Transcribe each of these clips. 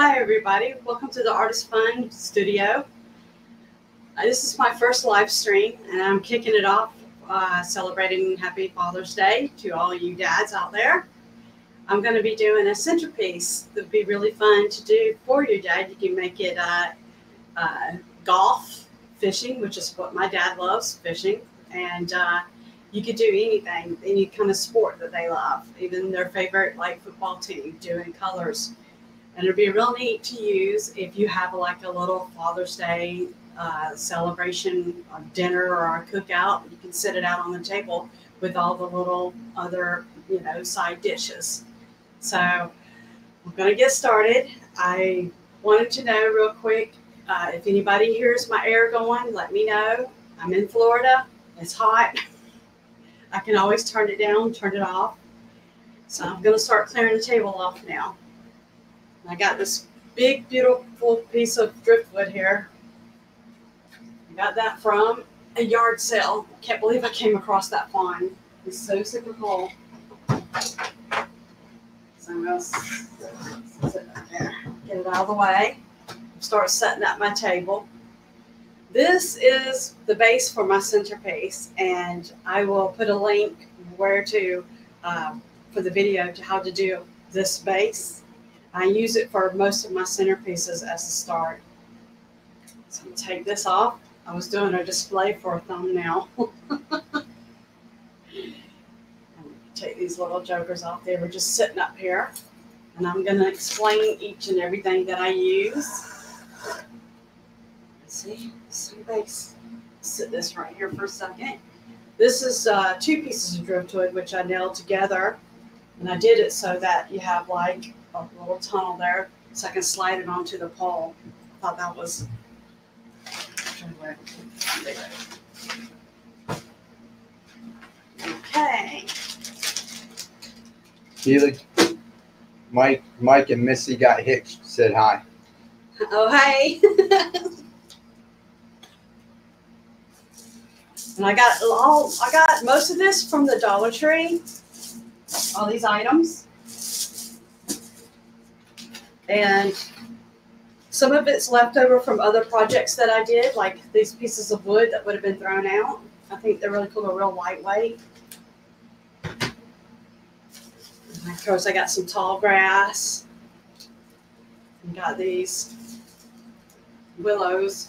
Hi, everybody. Welcome to the Art Tis Fun Studio. Uh, this is my first live stream, and I'm kicking it off uh, celebrating Happy Father's Day to all you dads out there. I'm going to be doing a centerpiece that would be really fun to do for your dad. You can make it uh, uh, golf, fishing, which is what my dad loves, fishing, and uh, you could do anything, any kind of sport that they love, even their favorite like football team, doing colors. And it'd be real neat to use if you have like a little Father's Day uh, celebration, a dinner or a cookout. You can sit it out on the table with all the little other, you know, side dishes. So we're going to get started. I wanted to know real quick uh, if anybody hears my air going, let me know. I'm in Florida. It's hot. I can always turn it down, turn it off. So I'm going to start clearing the table off now. I got this big, beautiful piece of driftwood here. I got that from a yard sale. Can't believe I came across that find. It's so cool. So I'm going to sit there, get it out of the way, start setting up my table. This is the base for my centerpiece, and I will put a link where to um, for the video to how to do this base. I use it for most of my centerpieces as a start. So I'm take this off. I was doing a display for a thumbnail. take these little jokers off. They were just sitting up here. And I'm going to explain each and everything that I use. See, some base. Sit this right here for a second. This is uh, two pieces of driftwood, which I nailed together. And I did it so that you have like a little tunnel there, so I can slide it onto the pole. I thought that was. Okay. Keely, Mike, Mike and Missy got hitched. Said hi. Oh, hey. and I got all. I got most of this from the Dollar Tree. All these items. And some of it's left over from other projects that I did, like these pieces of wood that would have been thrown out. I think they're really cool. They're real lightweight. Of course, I got some tall grass. And got these willows,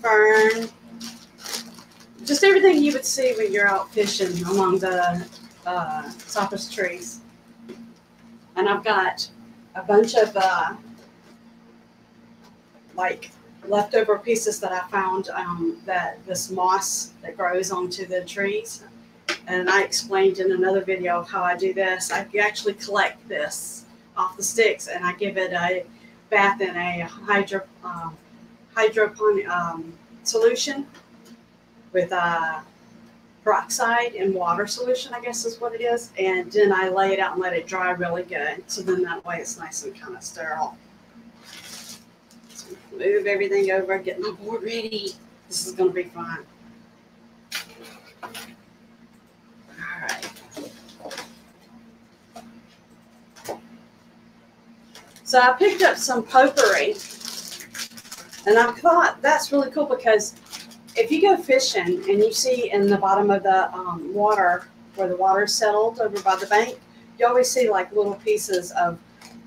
fern, just everything you would see when you're out fishing among the uh, cypress trees. And I've got a bunch of uh, like leftover pieces that I found um, that this moss that grows onto the trees. And I explained in another video how I do this. I actually collect this off the sticks and I give it a bath in a hydro, um, hydroponic um, solution with uh, peroxide and water solution, I guess is what it is. And then I lay it out and let it dry really good. So then that way it's nice and kind of sterile. So move everything over, get my board ready. This is going to be fun. All right. So I picked up some potpourri. And I thought that's really cool because if you go fishing and you see in the bottom of the um, water where the water's settled over by the bank, you always see like little pieces of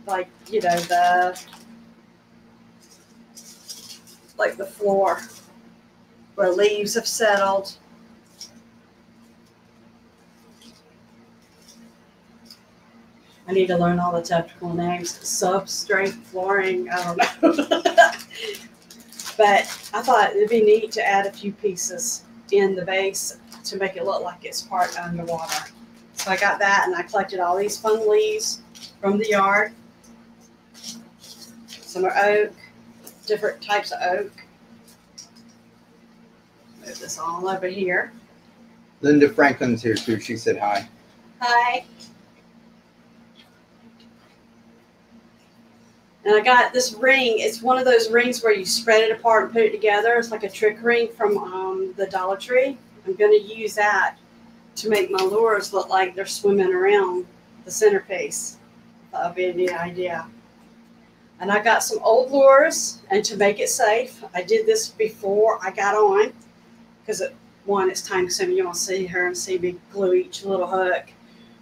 like, you know, the like the floor where leaves have settled. I need to learn all the technical names. Substrate flooring, I don't know. But I thought it'd be neat to add a few pieces in the base to make it look like it's part underwater. So I got that and I collected all these fun leaves from the yard. Some are oak, different types of oak. Move this all over here. Linda Franklin's here too. She said hi. Hi. And I got this ring. It's one of those rings where you spread it apart and put it together. It's like a trick ring from um, the Dollar Tree. I'm going to use that to make my lures look like they're swimming around the centerpiece. That'll be a neat idea. And I got some old lures, and to make it safe, I did this before I got on, because one, it's time consuming. You want to see her and see me glue each little hook,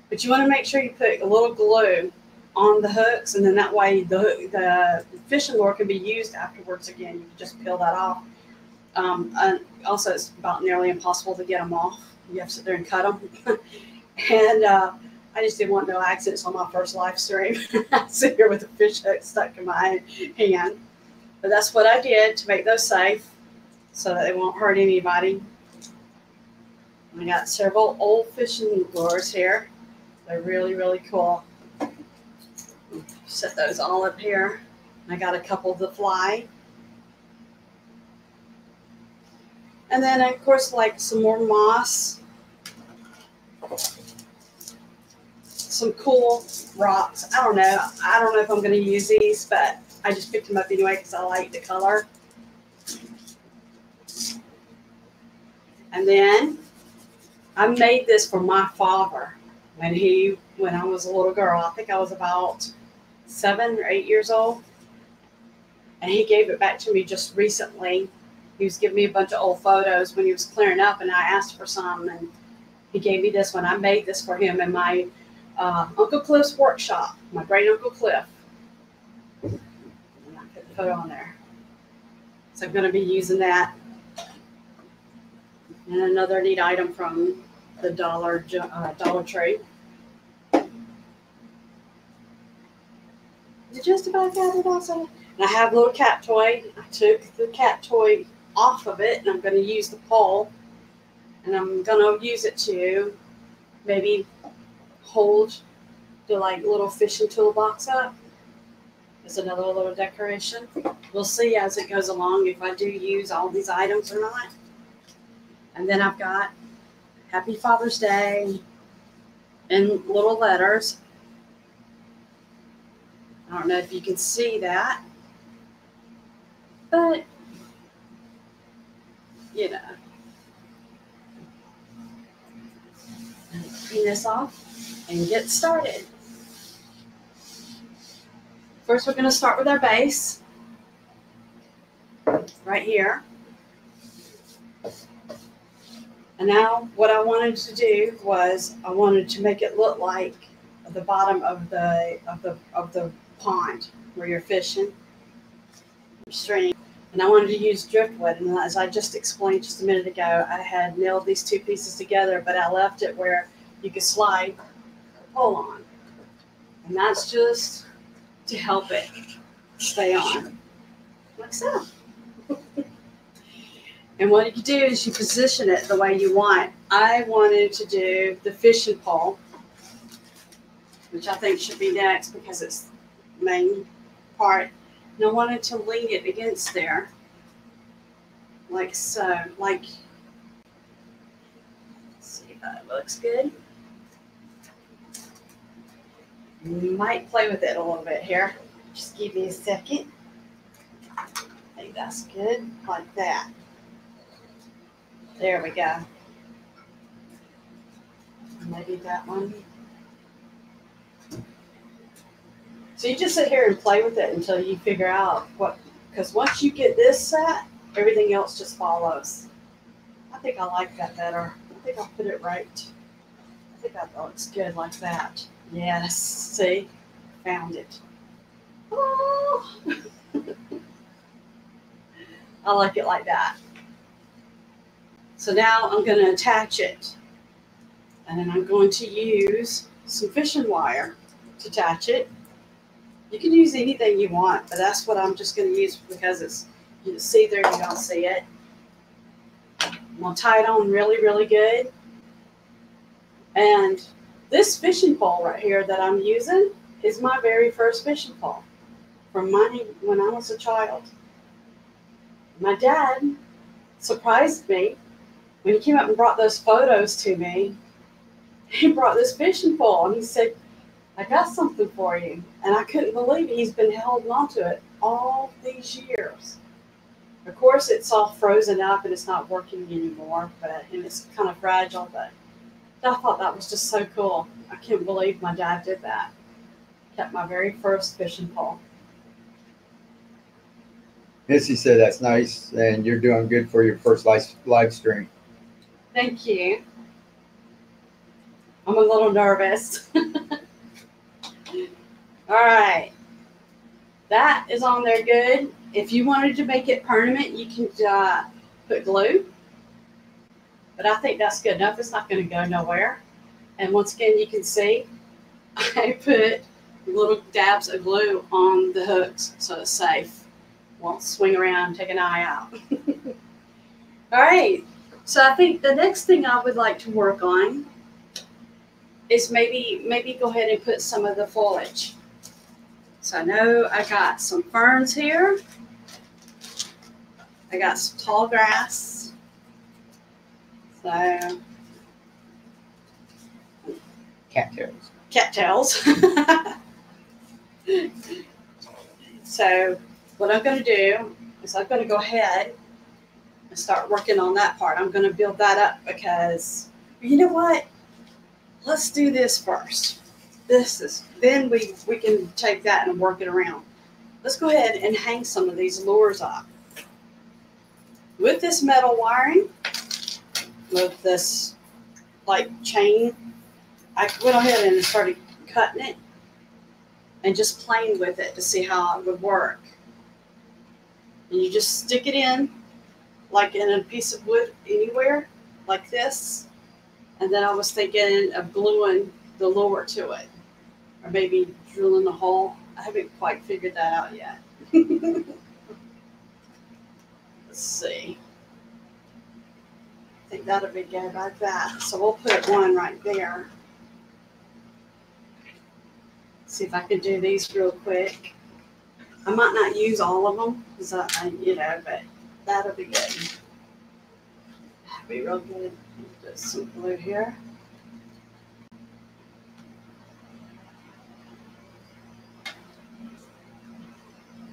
but you want to make sure you put a little glue on the hooks, and then that way the the fishing lure can be used afterwards. Again, you can just peel that off. Um, and also, it's about nearly impossible to get them off. You have to sit there and cut them. and uh, I just didn't want no accidents on my first live stream. I sit here with a fish hook stuck in my hand. But that's what I did to make those safe so that they won't hurt anybody. I got several old fishing lures here. They're really, really cool. Set those all up here. I got a couple to fly. And then, of course, like some more moss. Some cool rocks. I don't know. I don't know if I'm going to use these, but I just picked them up anyway because I like the color. And then I made this for my father when he when I was a little girl. I think I was about seven or eight years old. And he gave it back to me just recently. He was giving me a bunch of old photos when he was clearing up, and I asked for some, and he gave me this one. I made this for him in my uh, Uncle Cliff's workshop, my great Uncle Cliff. And I put the photo on there. So I'm going to be using that. And another neat item from the Dollar uh, Dollar Tree. Just about got it also. And I have a little cat toy. I took the cat toy off of it and I'm going to use the pole and I'm going to use it to maybe hold the like little fishing toolbox up. It's another little decoration. We'll see as it goes along if I do use all these items or not. And then I've got Happy Father's Day in little letters. I don't know if you can see that, but you know, clean this off and get started. First, we're going to start with our base right here. And now what I wanted to do was I wanted to make it look like the bottom of the of the of the pond where you're fishing, stream. And I wanted to use driftwood. And as I just explained just a minute ago, I had nailed these two pieces together, but I left it where you could slide pole on. And that's just to help it stay on, like so. and what you do is you position it the way you want. I wanted to do the fishing pole, which I think should be next because it's main part. And I wanted to lean it against there, like so, like, see if that looks good. Might play with it a little bit here. Just give me a second. I think that's good, like that. There we go. Maybe that one. So you just sit here and play with it until you figure out what, because once you get this set, everything else just follows. I think I like that better. I think I'll put it right. I think that looks good like that. Yes, see, found it. Oh. I like it like that. So now I'm going to attach it. And then I'm going to use some fishing wire to attach it. You can use anything you want, but that's what I'm just going to use because it's you see there, you don't see it. I'm going to tie it on really, really good. And this fishing pole right here that I'm using is my very first fishing pole from when I was a child. My dad surprised me when he came up and brought those photos to me. He brought this fishing pole and he said, I got something for you. And I couldn't believe it. He's been holding on to it all these years. Of course, it's all frozen up and it's not working anymore, but and it's kind of fragile. But I thought that was just so cool. I can't believe my dad did that. Kept my very first fishing pole. Missy said that's nice, and you're doing good for your first live, live stream. Thank you. I'm a little nervous. All right. That is on there good. If you wanted to make it permanent, you can uh, put glue. But I think that's good enough. It's not going to go nowhere. And once again, you can see I put little dabs of glue on the hooks so it's safe. Won't swing around, take an eye out. All right. So I think the next thing I would like to work on is maybe maybe go ahead and put some of the foliage. So I know I got some ferns here. I got some tall grass. So Cattails. cattails. so what I'm going to do is I'm going to go ahead and start working on that part. I'm going to build that up because you know what? Let's do this first. This is then we we can take that and work it around. Let's go ahead and hang some of these lures up. With this metal wiring, with this like chain, I went ahead and started cutting it and just playing with it to see how it would work. And you just stick it in like in a piece of wood anywhere, like this. And then I was thinking of gluing the lure to it, or maybe drilling a hole. I haven't quite figured that out yet. Let's see. I think that'll be good like that. So we'll put one right there. See if I can do these real quick. I might not use all of them, cause I, I you know, but that'll be good. That'll be real good. Just some glue here.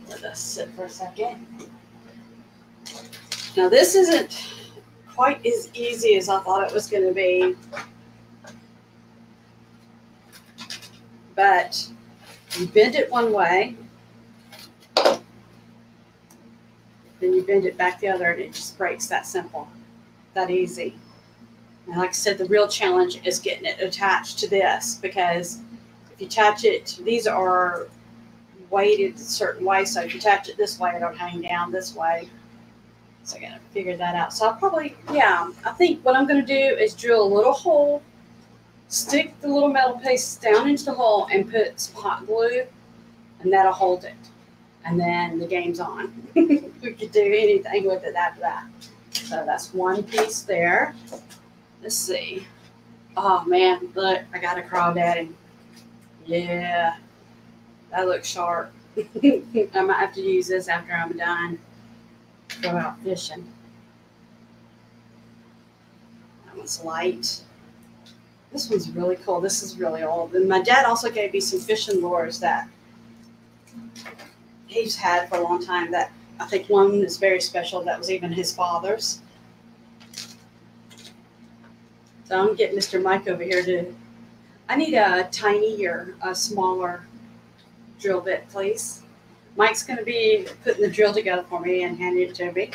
Let us sit for a second. Now this isn't quite as easy as I thought it was going to be. But you bend it one way, then you bend it back the other, and it just breaks that simple, that easy. And like I said, the real challenge is getting it attached to this because if you attach it, these are weighted a certain way. So if you attach it this way, it'll hang down this way. So I gotta figure that out. So I'll probably, yeah, I think what I'm gonna do is drill a little hole, stick the little metal piece down into the hole and put some hot glue and that'll hold it. And then the game's on. we could do anything with it after that. So that's one piece there. Let's see. Oh man, look, I got a crawdaddy. Yeah, that looks sharp. I might have to use this after I'm done. Go out fishing. That one's light. This one's really cool. This is really old. And my dad also gave me some fishing lures that he's had for a long time. That I think one is very special. That was even his father's. So I'm getting Mr. Mike over here to. I need a tinier, a smaller drill bit, please. Mike's going to be putting the drill together for me and handing it to me.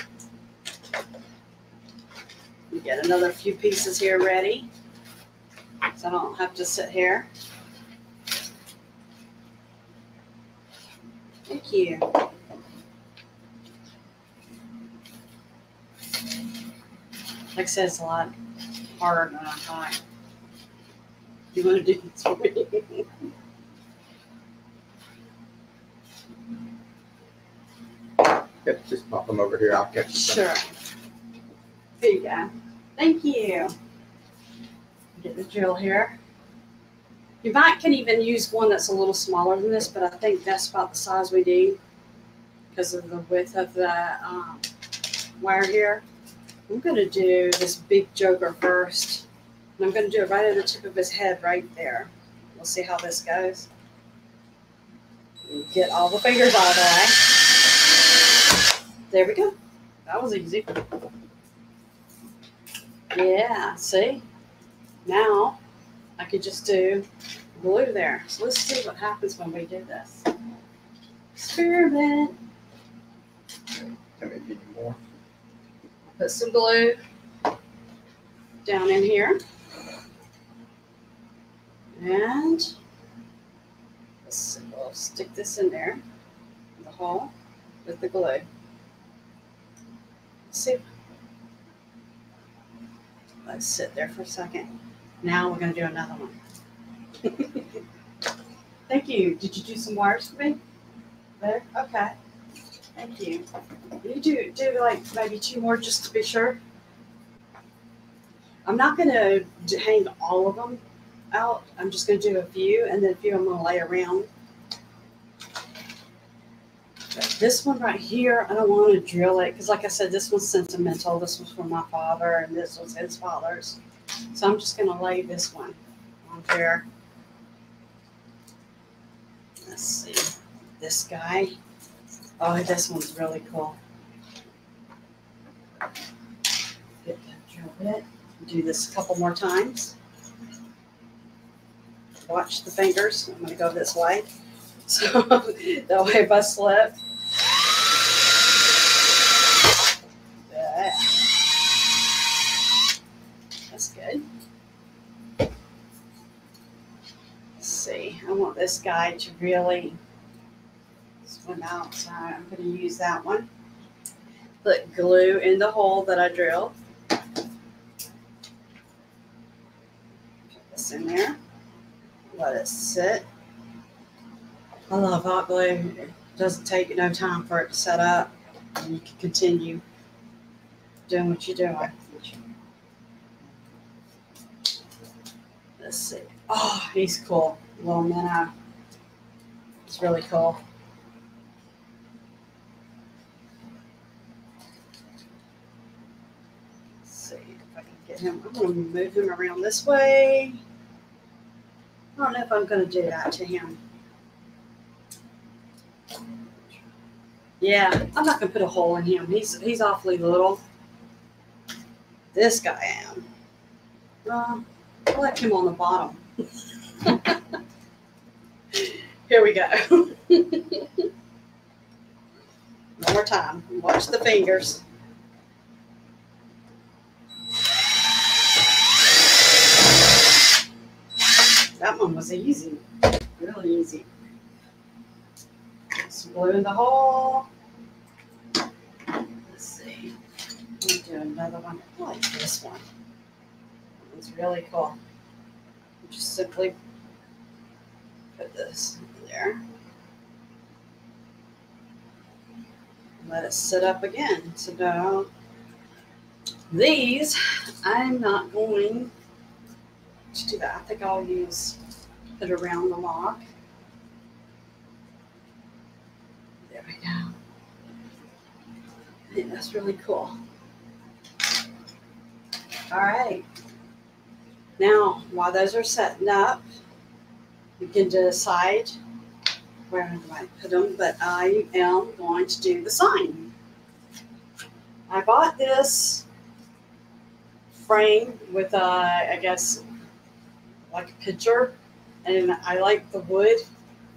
We get another few pieces here ready, so I don't have to sit here. Thank you. Like I said, it's a lot harder than I thought. You want to do this for me? Yep, just pop them over here. I'll catch them. Sure. Here you go. Thank you. Get the drill here. You might can even use one that's a little smaller than this, but I think that's about the size we need because of the width of the um, wire here. I'm going to do this big joker first. And I'm going to do it right at the tip of his head right there. We'll see how this goes. Get all the fingers out of the way. There we go. That was easy. Yeah, see? Now I could just do glue there. So let's see what happens when we do this. Experiment. Let me give more. Put some glue down in here. And let's, we'll stick this in there, in the hole with the glue. Let's. Let's sit there for a second. Now we're gonna do another one. Thank you. Did you do some wires for me? There? Okay. Thank you. You do do like maybe two more just to be sure. I'm not gonna hang all of them out. I'm just gonna do a few, and then a few I'm gonna lay around. This one right here, I don't want to drill it because, like I said, this one's sentimental. This was from my father, and this was his father's. So I'm just gonna lay this one on there. Let's see, this guy. Oh, this one's really cool. Get that drill bit. Do this a couple more times. Watch the fingers. I'm gonna go this way. So that way if I slip. That. That's good. Let's see. I want this guy to really swim out, so I'm gonna use that one. Put glue in the hole that I drilled. Put this in there. Let it sit. I love hot glue. It doesn't take no time for it to set up. And you can continue doing what you're doing. Let's see. Oh, he's cool. Little minnow. It's really cool. See if I can get him. I'm gonna move him around this way. I don't know if I'm gonna do that to him. Yeah, I'm not gonna put a hole in him. He's he's awfully little. This guy am. Uh, I like him on the bottom. Here we go. One more time. Watch the fingers. That one was easy. Really easy. Just glue in the hole. Let's see. Let me do another one. I like this one. It's really cool. Just simply put this in there. Let it sit up again. So now these, I'm not going to do that. I think I'll use it around the lock. There we go. I think that's really cool. All right. Now, while those are setting up, you can decide where do I put them, but I am going to do the sign. I bought this frame with, a, I guess, like a picture, and I like the wood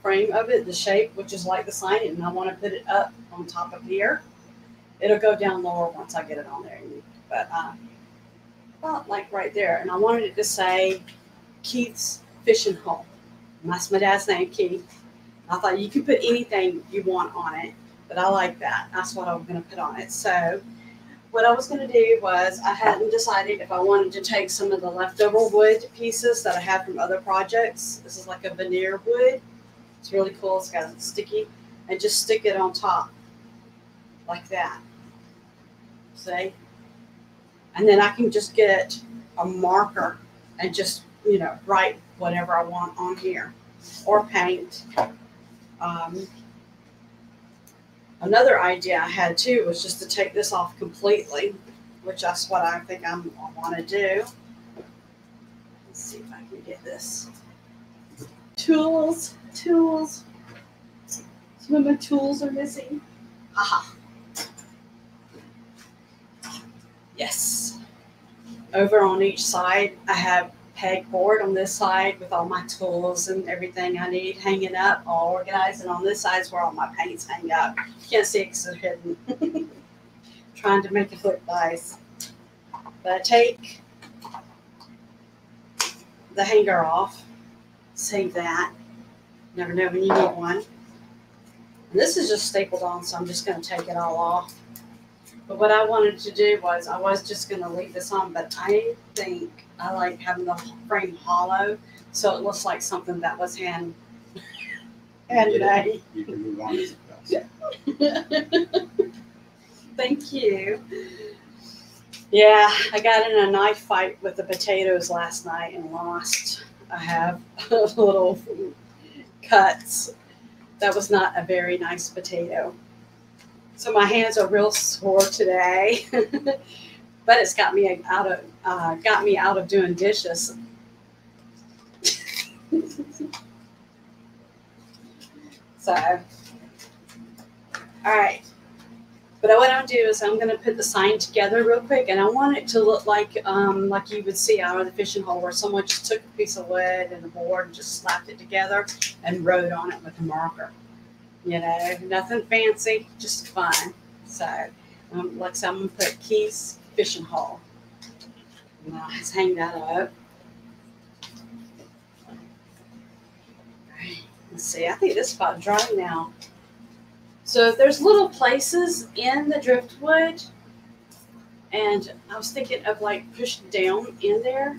frame of it, the shape, which is like the sign, and I want to put it up on top of here. It'll go down lower once I get it on there, but uh, about like right there, and I wanted it to say Keith's Fishing Hole. That's my dad's name, Keith. I thought you could put anything you want on it, but I like that. That's what I'm going to put on it. So, what I was going to do was I hadn't decided if I wanted to take some of the leftover wood pieces that I have from other projects. This is like a veneer wood. It's really cool. It's got sticky, and just stick it on top like that. See? And then I can just get a marker and just, you know, write whatever I want on here or paint. Um, another idea I had too was just to take this off completely, which that's what I think I'm, I want to do. Let's see if I can get this. Tools, tools. Some of my tools are missing. Haha. Yes. Over on each side, I have pegboard on this side with all my tools and everything I need hanging up, all organized. And on this side is where all my paints hang up. You can't see it because they're hidden. Trying to make it look nice. But I take the hanger off, save that. Never know when you need one. And this is just stapled on, so I'm just going to take it all off. But what I wanted to do was, I was just going to leave this on, but I think I like having the frame hollow, so it looks like something that was hand handmade. You can move on to. Thank you. Yeah, I got in a knife fight with the potatoes last night and lost. I have little cuts. That was not a very nice potato. So my hands are real sore today, but it's got me out of uh, got me out of doing dishes. so, all right. But what I'm gonna do is I'm going to put the sign together real quick, and I want it to look like um, like you would see out of the fishing hole, where someone just took a piece of wood and a board and just slapped it together and wrote on it with a marker. You know, nothing fancy, just fun. So, um, like said, I'm to put Keith's Fishing haul. Just hang that up. Let's see, I think this is about dry now. So there's little places in the driftwood, and I was thinking of like pushing down in there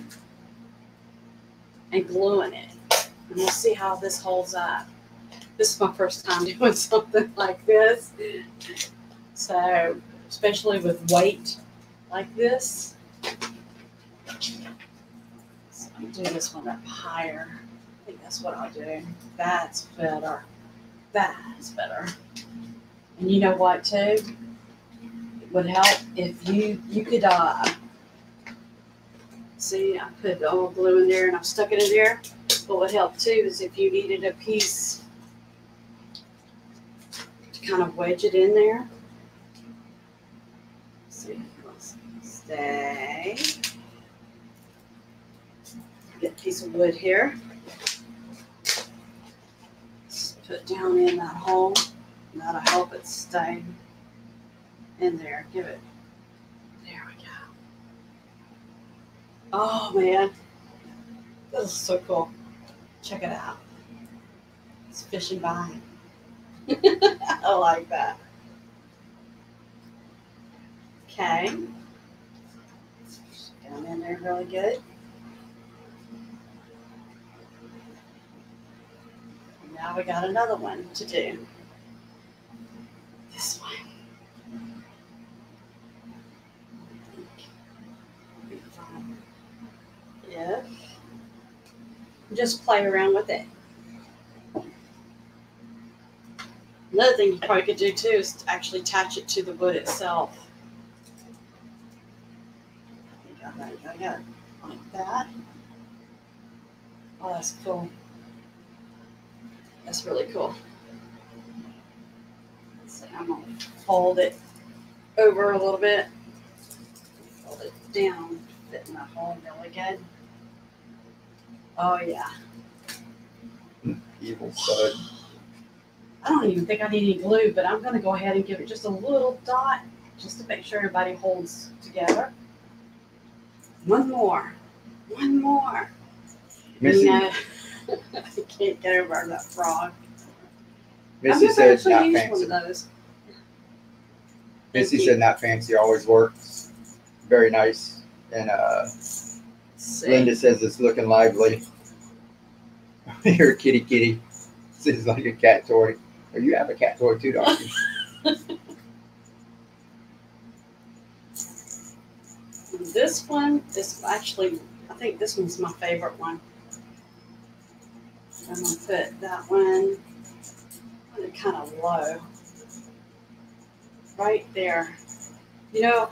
and gluing it. And we'll see how this holds up. This is my first time doing something like this. So, especially with weight like this. So I'll do this one up higher. I think that's what I'll do. That's better. That's better. And you know what too? It would help if you you could uh see I put the old glue in there and I've stuck it in there. What would help too is if you needed a piece to kind of wedge it in there. Let's see, stay. Get a piece of wood here. Just put down in that hole. That'll help it stay in there. Give it. There we go. Oh man. This is so cool. Check it out. It's fishing by. I like that. Okay. Down in there really good. Now we got another one to do. This one. Yeah. Just play around with it. Another thing you probably could do too is actually attach it to the wood itself. I got that, I like that. Oh, that's cool. That's really cool. So I'm gonna fold it over a little bit. Fold it down, fit in that hole really good. Oh yeah. Evil stud. I don't even think I need any glue, but I'm gonna go ahead and give it just a little dot, just to make sure everybody holds together. One more, one more. Missy, You know, I can't get over that frog. Missy said not fancy. one of those. Missy said not fancy always works. Very nice. And uh, Linda says it's looking lively. Here, kitty kitty. This is like a cat toy. Or you have a cat toy too, don't you? This one is actually, I think this one's my favorite one. I'm gonna put that one kind of low. Right there. You know,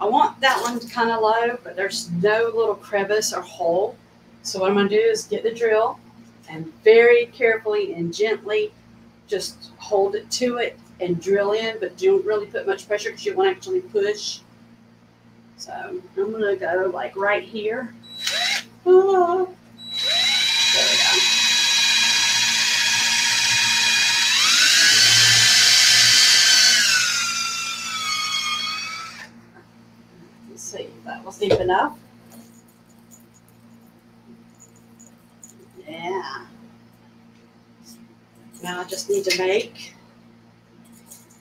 I want that one kind of low, but there's no little crevice or hole. So what I'm gonna do is get the drill and very carefully and gently just hold it to it and drill in, but don't really put much pressure because you won't actually push. So I'm gonna go like right here. Ah. There we go. Let's see that was deep enough. Yeah. Now I just need to make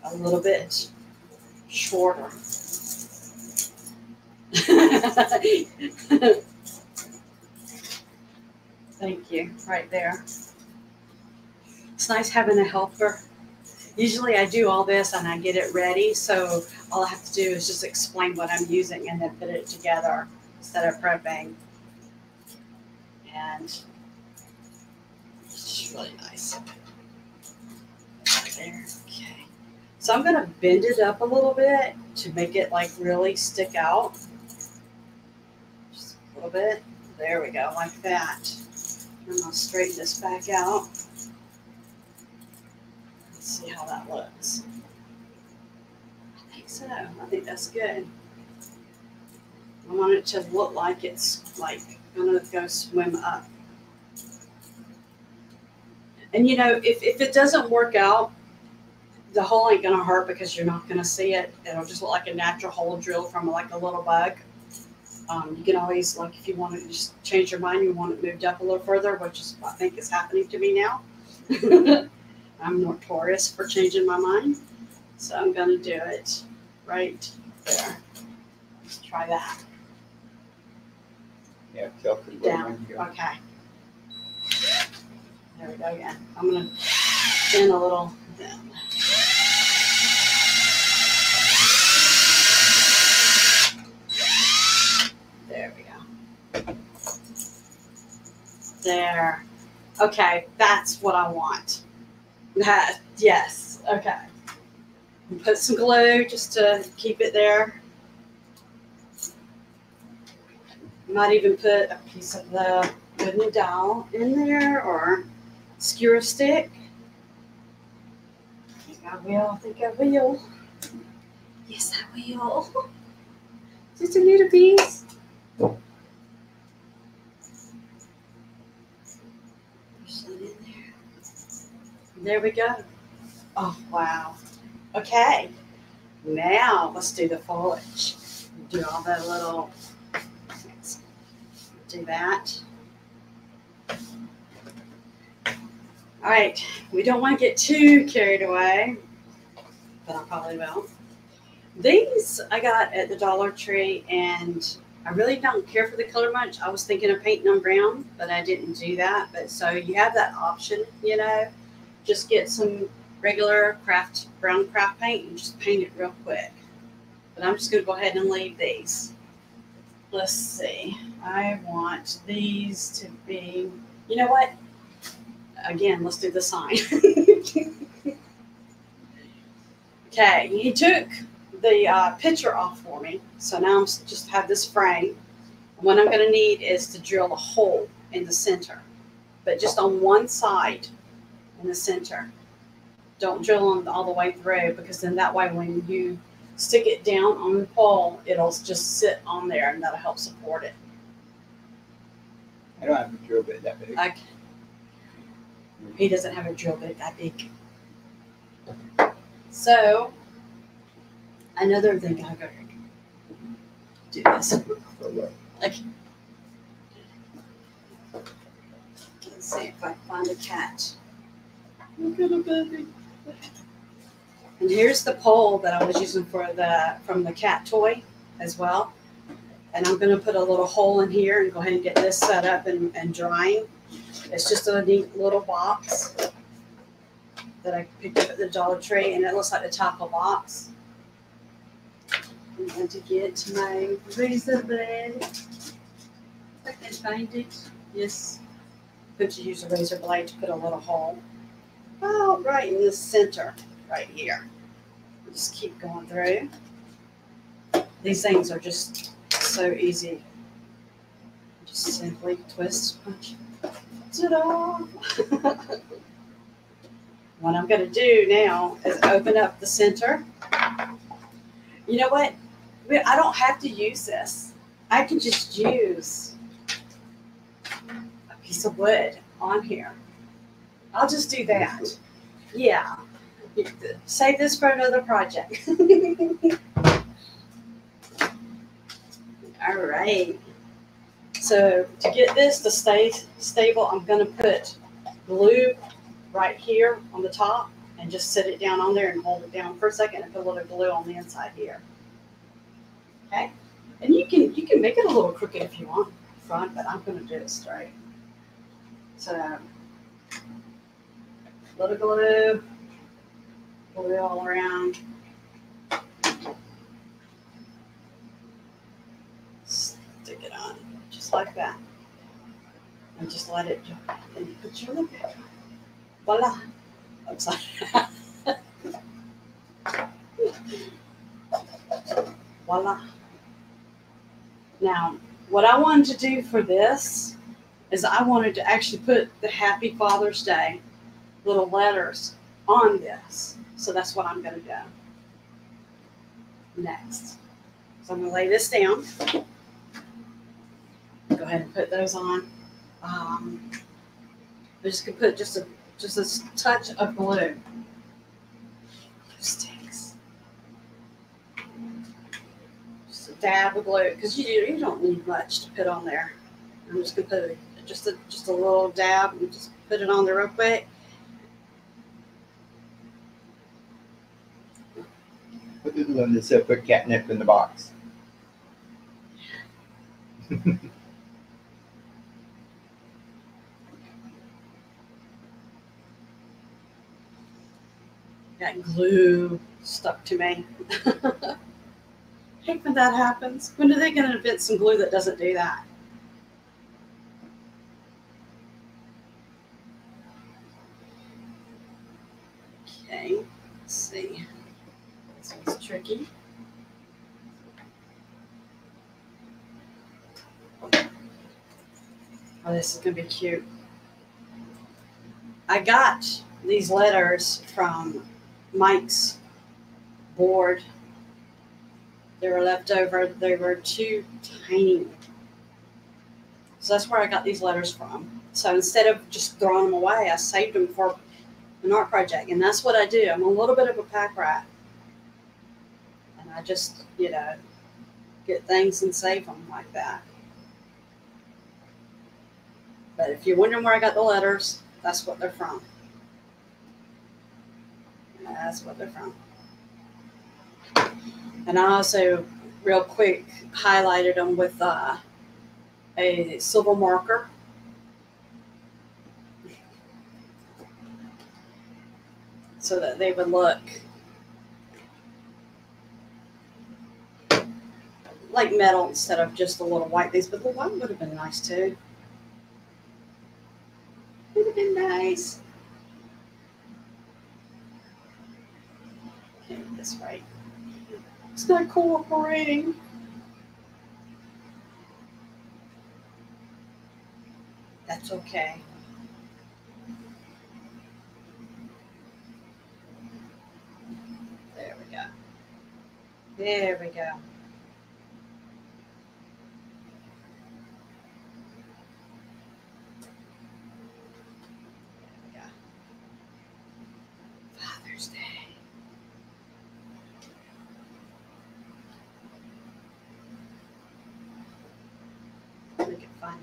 a little bit shorter. Thank you, right there. It's nice having a helper. Usually I do all this and I get it ready, so all I have to do is just explain what I'm using and then put it together instead of prepping. And it's really nice. There, okay. So I'm gonna bend it up a little bit to make it like really stick out. Little bit. There we go, like that. And I'll straighten this back out. Let's see how that looks. I think so. I think that's good. I want it to look like it's like gonna go swim up. And you know, if, if it doesn't work out, the hole ain't gonna hurt because you're not gonna see it. It'll just look like a natural hole drill from like a little bug. Um, you can always like if you want to just change your mind, you want it moved up a little further, which is I think is happening to me now. I'm notorious for changing my mind, so I'm gonna do it right there. Let's try that. Yeah, Down. where you go. Okay. There we go again. I'm gonna bend a little down. There we go. There. Okay, that's what I want. That, yes, okay. Put some glue just to keep it there. Might even put a piece of the wooden dowel in there or skewer stick. I think I will. I think I will. Yes, I will. Just a little piece. Push that in there. There we go. Oh, wow. Okay. Now let's do the foliage. Do all the little do that. All right, we don't want to get too carried away, but I probably will. These I got at the Dollar Tree, and I really don't care for the color much. I was thinking of painting them brown, but I didn't do that. But so you have that option, you know, just get some regular craft brown craft paint and just paint it real quick. But I'm just gonna go ahead and leave these. Let's see. I want these to be, you know what? Again, let's do the sign. okay, he took the uh, picture off for me. So now I'm just have this frame. What I'm going to need is to drill a hole in the center, but just on one side in the center. Don't drill them all the way through because then that way when you stick it down on the pole, it'll just sit on there and that'll help support it. I don't have a drill bit that big. I, he doesn't have a drill bit that big. So, another thing I gotta do this. What? Let's see if I find a cat. A. And here's the pole that I was using for the from the cat toy as well. And I'm gonna put a little hole in here and go ahead and get this set up and, and drying. It's just a neat little box that I picked up at the Dollar Tree, and it looks like the tackle box. I'm going to get my razor blade. I can find it. Yes. Going to use a razor blade to put a little hole. Oh, right in the center, right here. Just keep going through. These things are just so easy. Just simply twist, punch, ta-da! what I'm going to do now is open up the center. You know what? I don't have to use this. I can just use a piece of wood on here. I'll just do that. Yeah. Save this for another project. All right. So to get this to stay stable, I'm gonna put glue right here on the top and just sit it down on there and hold it down for a second and put a little glue on the inside here. Okay. And you can you can make it a little crooked if you want front, but I'm gonna do it straight. So little glue, glue all around. Stick it on just like that. And just let it and you put your lip in. Voila. Upside Voila. Now, what I wanted to do for this is I wanted to actually put the Happy Father's Day little letters on this. So that's what I'm going to do next. So I'm going to lay this down. Go ahead and put those on. Um, I'm just to put just a just a touch of glue. Sticks. Just a dab of glue because you you don't need much to put on there. I'm just to put a, just a just a little dab and just put it on there real quick. One that said put catnip in the box. That glue stuck to me. hate when that happens. When are they going to invent some glue that doesn't do that? Okay, let's see. This tricky. Oh, this is going to be cute. I got these letters from Mike's board. They were left over. They were too tiny. So that's where I got these letters from. So instead of just throwing them away, I saved them for an art project. And that's what I do. I'm a little bit of a pack rat. I just, you know, get things and save them like that. But if you're wondering where I got the letters, that's what they're from. That's what they're from. And I also, real quick, highlighted them with uh, a silver marker. So that they would look like metal instead of just a little white things. But the white would have been nice too. Would have been nice. Okay, this right. It's not cooperating. That's okay. There we go. There we go. There we go. Father's Day. Make it fun.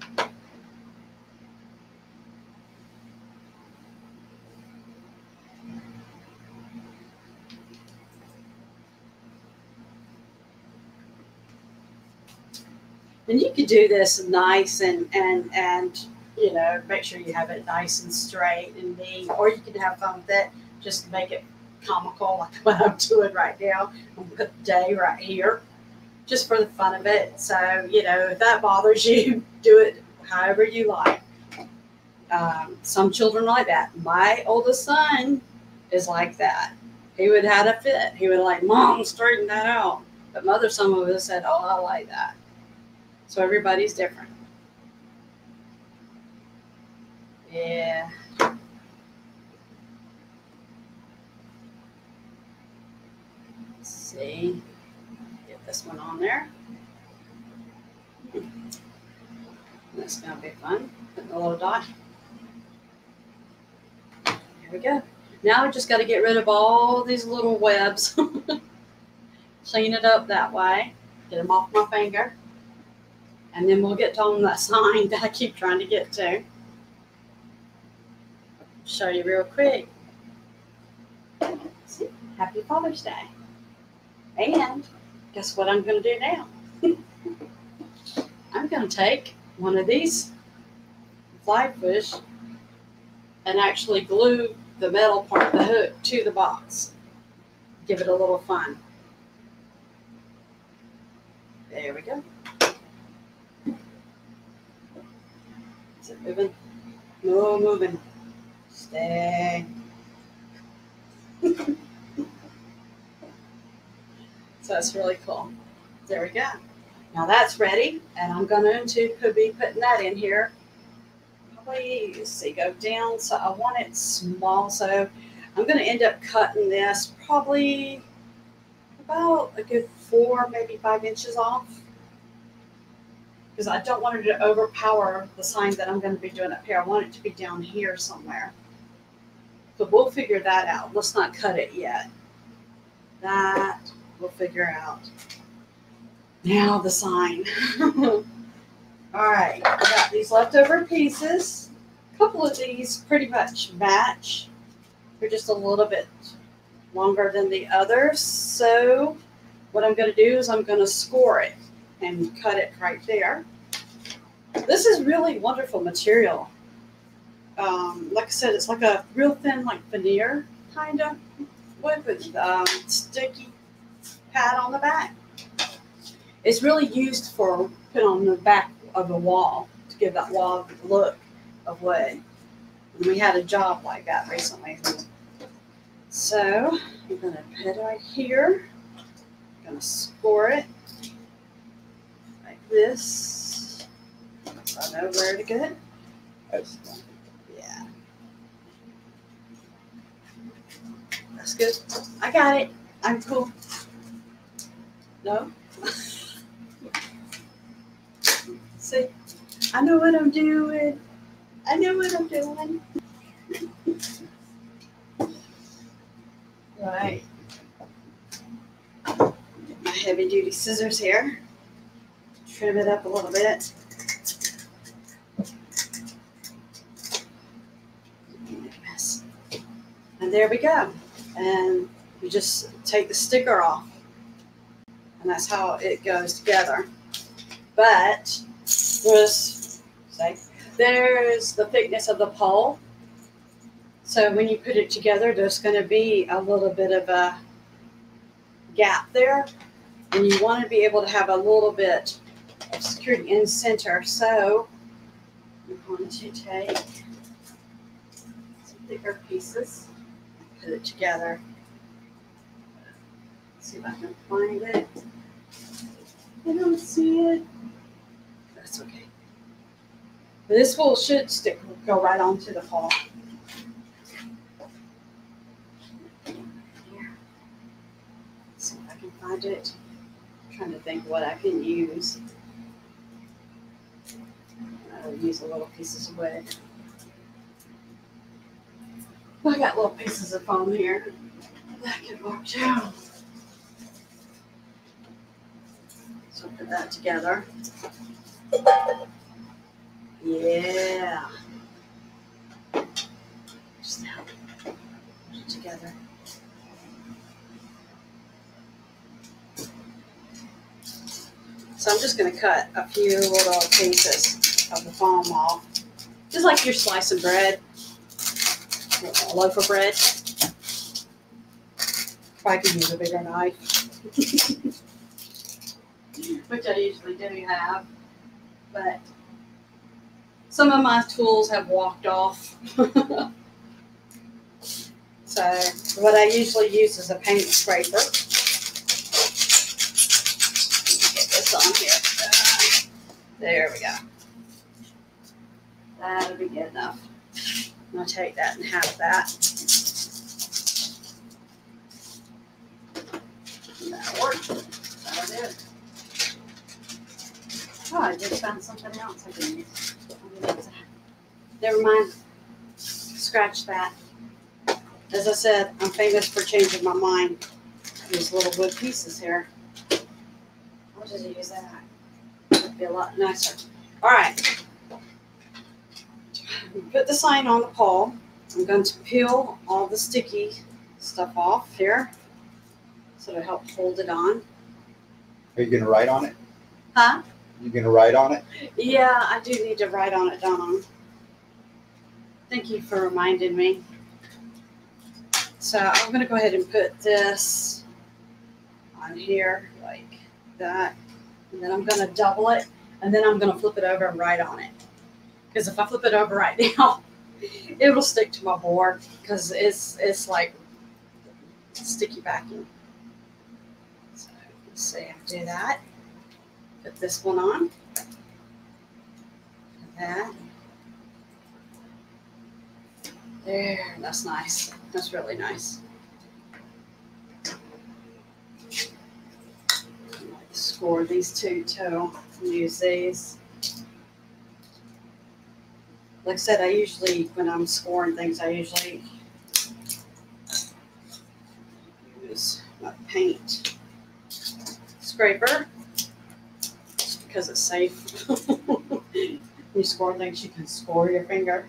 And you could do this nice and and and you know make sure you have it nice and straight and neat, or you can have fun with it. Just make it comical, like what I'm doing right now. I'm gonna put day right here, just for the fun of it. So you know if that bothers you, do it however you like. Um, some children like that. My oldest son is like that. He would have a fit. He would like, Mom, straighten that out. But mother, some of us said, Oh, I like that. So everybody's different. Yeah. Let's see. Get this one on there. That's gonna be fun. Put a little dot. There we go. Now I just got to get rid of all these little webs. Clean it up that way. Get them off my finger. And then we'll get to on that sign that I keep trying to get to. Show you real quick. Happy Father's Day. And guess what I'm going to do now? I'm going to take one of these fly fish and actually glue the metal part of the hook to the box. Give it a little fun. There we go. Is it moving? No moving. Stay. so that's really cool. There we go. Now that's ready, and I'm going to be putting that in here. Please see, go down. So I want it small, so I'm going to end up cutting this probably about a good four, maybe five inches off. Because I don't want it to overpower the sign that I'm going to be doing up here. I want it to be down here somewhere. So we'll figure that out. Let's not cut it yet. That we'll figure out. Now the sign. All right, I got these leftover pieces. A couple of these pretty much match. They're just a little bit longer than the others. So what I'm going to do is I'm going to score it and cut it right there. This is really wonderful material. Um, like I said, it's like a real thin, like veneer kind of with um, sticky pad on the back. It's really used for put on the back of a wall to give that wall look of wood. And we had a job like that recently. So I'm gonna put it right here. I'm gonna score it like this. I know where to get it. Yeah. That's good. I got it. I'm cool. No? See, I know what I'm doing. I know what I'm doing. right. Get my heavy duty scissors here. Trim it up a little bit. And there we go. And you just take the sticker off. And that's how it goes together. But there's, say, there's the thickness of the pole. So when you put it together, there's going to be a little bit of a gap there. And you want to be able to have a little bit of security in center. So I'm going to take some thicker pieces put it together. See if I can find it. I don't see it. That's okay. This will should stick go right onto the pole. Here. See if I can find it. I'm trying to think what I can use. I'll use the little pieces of wood. I got little pieces of foam here that can work too. So put that together. Yeah. Just help put it together. So I'm just going to cut a few little pieces of the foam off, just like you're slicing bread, a loaf of bread. If I could use a bigger knife, which I usually do have, but some of my tools have walked off. so what I usually use is a paint scraper. Get this on here. There we go. That'll be good enough. I'm gonna take that and have that. That'll work. That'll do. Oh, I just found something else I can use. Use that. Never mind. Scratch that. As I said, I'm famous for changing my mind. These little wood pieces here. What did I use that? It'd be a lot nicer. All right. Put the sign on the pole. I'm going to peel all the sticky stuff off here so to help hold it on. Are you gonna write on it? Huh? You gonna write on it? Yeah, I do need to write on it, Don. Thank you for reminding me. So I'm gonna go ahead and put this on here like that. And then I'm gonna double it and then I'm gonna flip it over and write on it. Because if I flip it over right now, it'll stick to my board because it's it's like sticky backing. So let's see, I do that. Put this one on. That. There, that's nice. That's really nice. Score these two too. Use these. Like I said, I usually, when I'm scoring things, I usually use my paint scraper because it's safe. you score things, you can score your finger.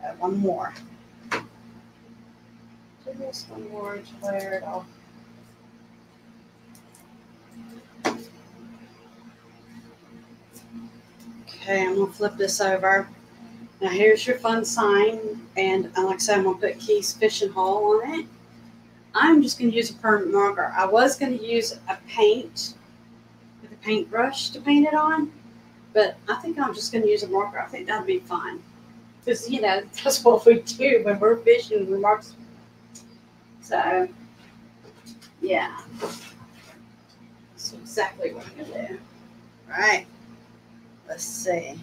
Add one more. Just one more to layer it off. Okay, I'm gonna flip this over. Now here's your fun sign, and uh, like I said, I'm gonna put Keith's Fishing Hole on it. I'm just gonna use a permanent marker. I was gonna use a paint paintbrush to paint it on, but I think I'm just gonna use a marker. I think that'd be fun. Because you know, that's what we do when we're fishing, we mark so yeah. That's exactly what I'm gonna do. All right. Let's see.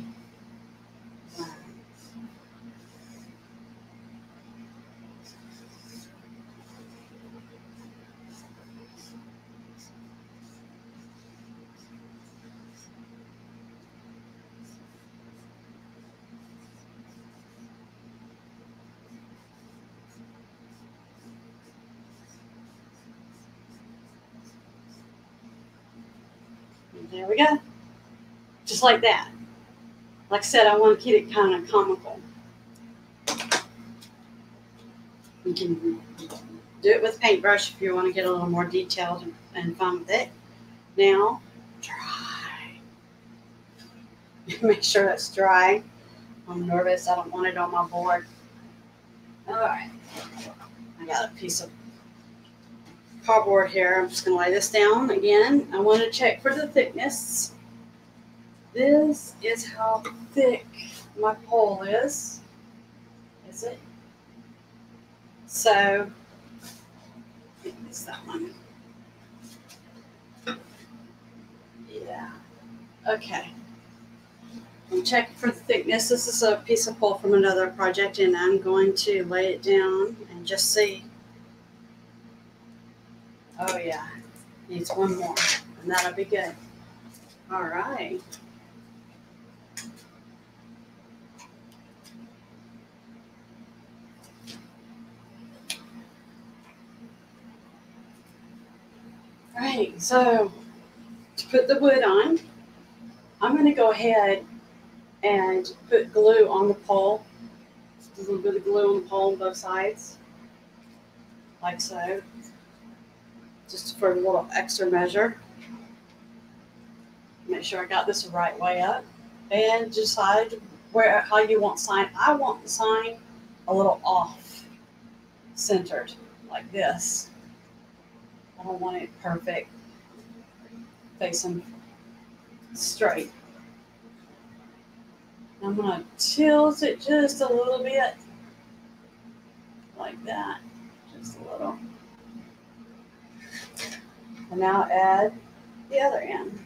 There we go. Just like that. Like I said, I want to keep it kind of comical. You can do it with paintbrush if you want to get a little more detailed and- and fun with it. Now, dry. Make sure it's dry. I'm nervous. I don't want it on my board. All right. I got a piece of cardboard here. I'm just going to lay this down again. I want to check for the thickness. This is how thick my pole is. Is it? So, it's that one. Yeah. Okay. I'm checking for the thickness. This is a piece of pole from another project, and I'm going to lay it down and just see. Oh, yeah. Needs one more, and that'll be good. All right. All right, so to put the wood on, I'm going to go ahead and put glue on the pole. Just A little bit of glue on the pole on both sides, like so, just for a little extra measure. Make sure I got this the right way up, and decide where how you want sign. I want the sign a little off centered, like this. I don't want it perfect, facing straight. I'm gonna tilt it just a little bit, like that, just a little. And now add the other end.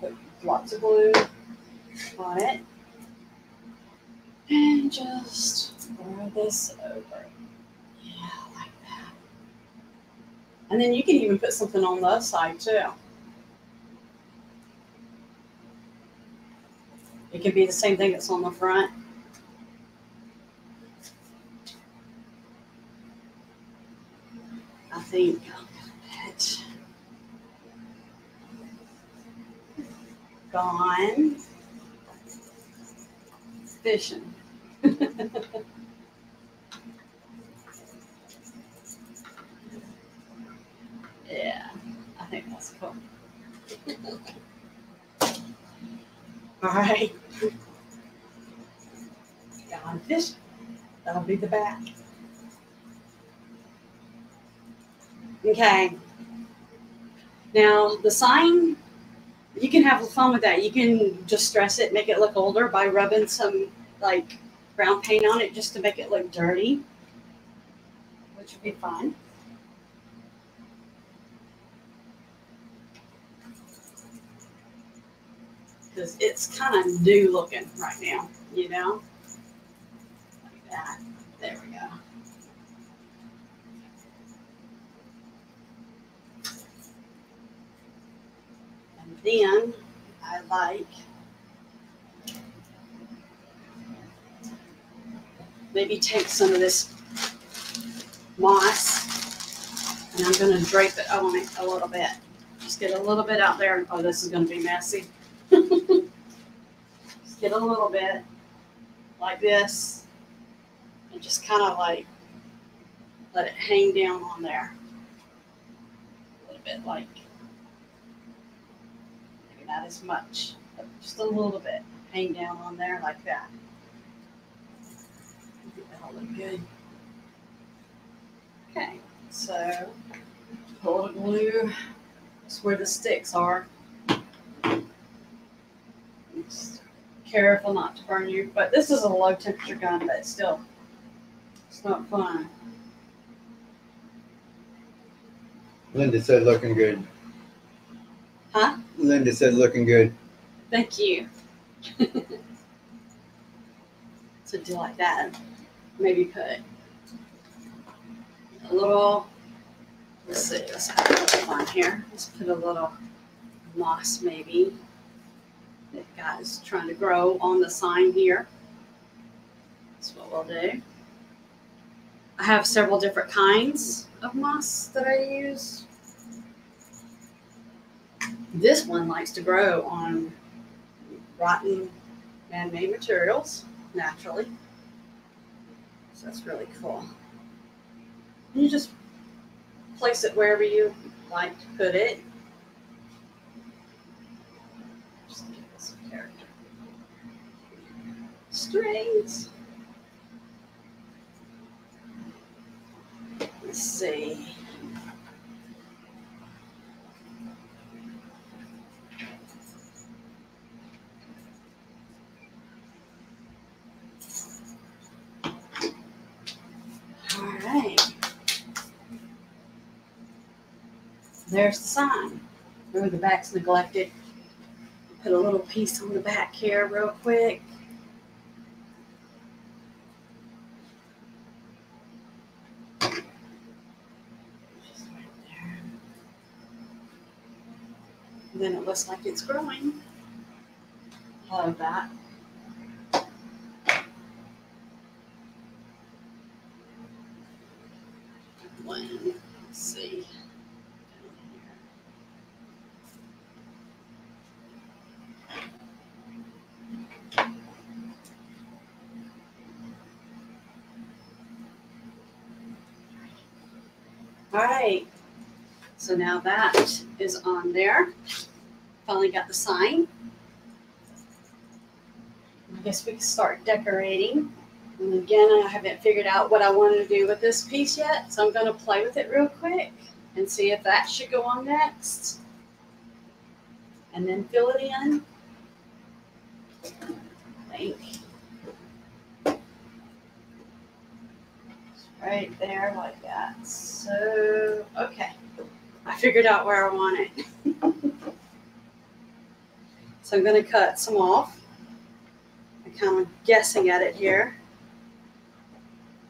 Put lots of glue on it. And just pour this over. Yeah, like that. And then you can even put something on the other side too. It can be the same thing that's on the front. I think oh, I'll put gone fishing. yeah, I think that's cool. All right. Gone fishing. That'll be the back. Okay. Now the sign, you can have fun with that. You can just stress it, make it look older by rubbing some like brown paint on it just to make it look dirty, which would be fun. Because it's kind of new looking right now, you know? Like that. There we go. Then I like maybe take some of this moss and I'm gonna drape it on it a little bit. Just get a little bit out there. Oh, this is gonna be messy. just get a little bit like this and just kind of like let it hang down on there. A little bit like not as much, just a little bit hang down on there like that. That'll look good. Okay, so pull the glue. That's where the sticks are. Just careful not to burn you, but this is a low temperature gun, but still, it's not fun. Linda said looking good. Huh? Linda said looking good. Thank you. so do like that. Maybe put a little. Let's see. Let's have a little fun here. Let's put a little moss, maybe. That guy's trying to grow on the sign here. That's what we'll do. I have several different kinds of moss that I use. This one likes to grow on rotten man-made materials naturally. So that's really cool. You just place it wherever you like to put it. Just give it some character. Strings. Let's see. All right. There's the sign. Remember the back's neglected. Put a little piece on the back here real quick. Then it looks like it's growing. Love that. One, let's see. Down here. All right, so now that is on there. Finally got the sign. I guess we can start decorating. And again, I haven't figured out what I wanted to do with this piece yet, so I'm gonna play with it real quick and see if that should go on next. And then fill it in. Right there, like that. So, okay. I figured out where I want it. so I'm going to cut some off. I'm kind of guessing at it here.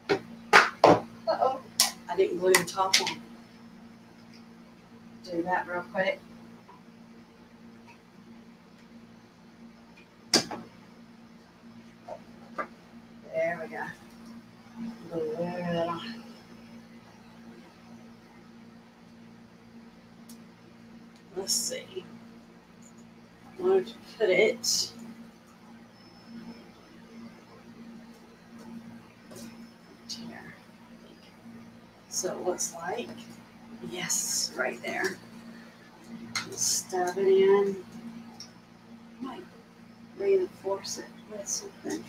Uh-oh, I didn't glue the top on. Do that real quick. There we go. Glue that on. Let's see. I'm to put it. Here. So it looks like, yes, right there. Stab it in. Might reinforce it with something.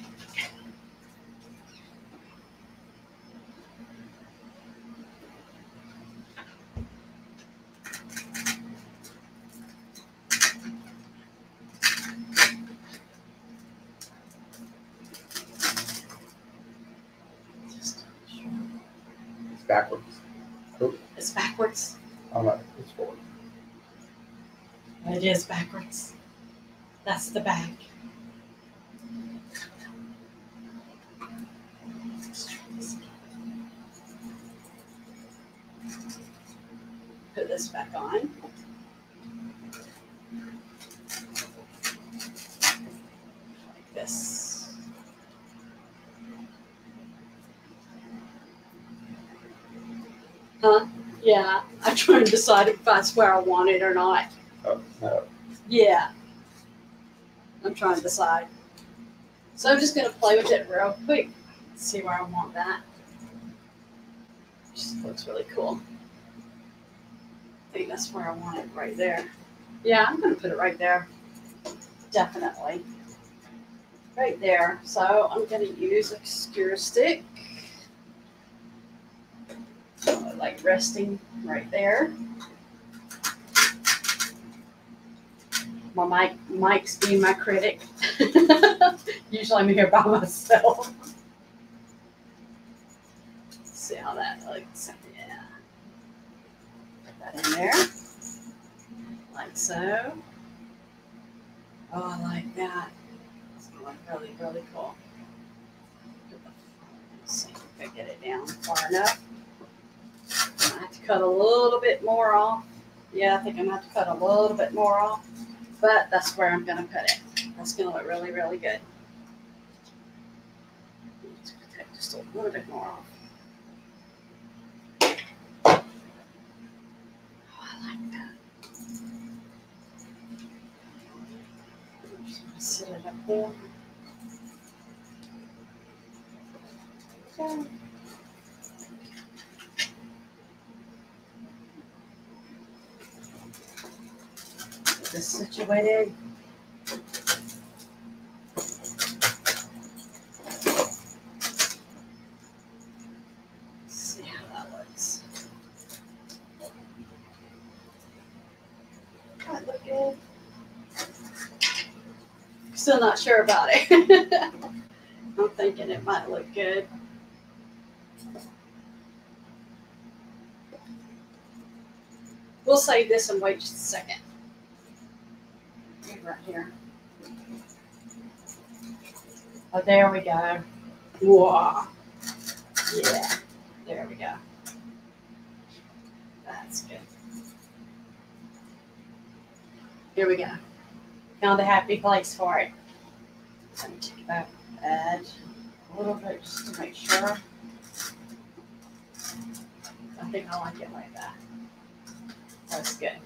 Just- It's backwards. It's backwards. Oh no, it's forward. It is backwards. That's the back. Put this back on. Like this. Huh? Yeah, I'm trying to decide if that's where I want it or not. Yeah. I'm trying to decide. So I'm just gonna play with it real quick. See where I want that. Just looks really cool. I think that's where I want it right there. Yeah, I'm gonna put it right there. Definitely. Right there. So I'm gonna use a skewer stick. Like resting right there. My mic Mike's being my critic. Usually I'm here by myself. See how that looks. Yeah. Put that in there. Like so. Oh, I like that. It's gonna look really, really cool. Let's see if I get it down far enough. I have to cut a little bit more off. Yeah, I think I'm gonna have to cut a little bit more off but that's where I'm gonna put it. That's gonna look really, really good. Just take Just a little bit more off. Oh, I like that. I'm just gonna Sit it up there. Okay. This situated. See how that looks. Look good. Still not sure about it. I'm thinking it might look good. We'll save this and wait just a second. Right here. Oh, there we go. Whoa. Yeah, there we go. That's good. Here we go. Found a happy place for it. Let me take that edge a little bit just to make sure. I think I like it like that. That's good.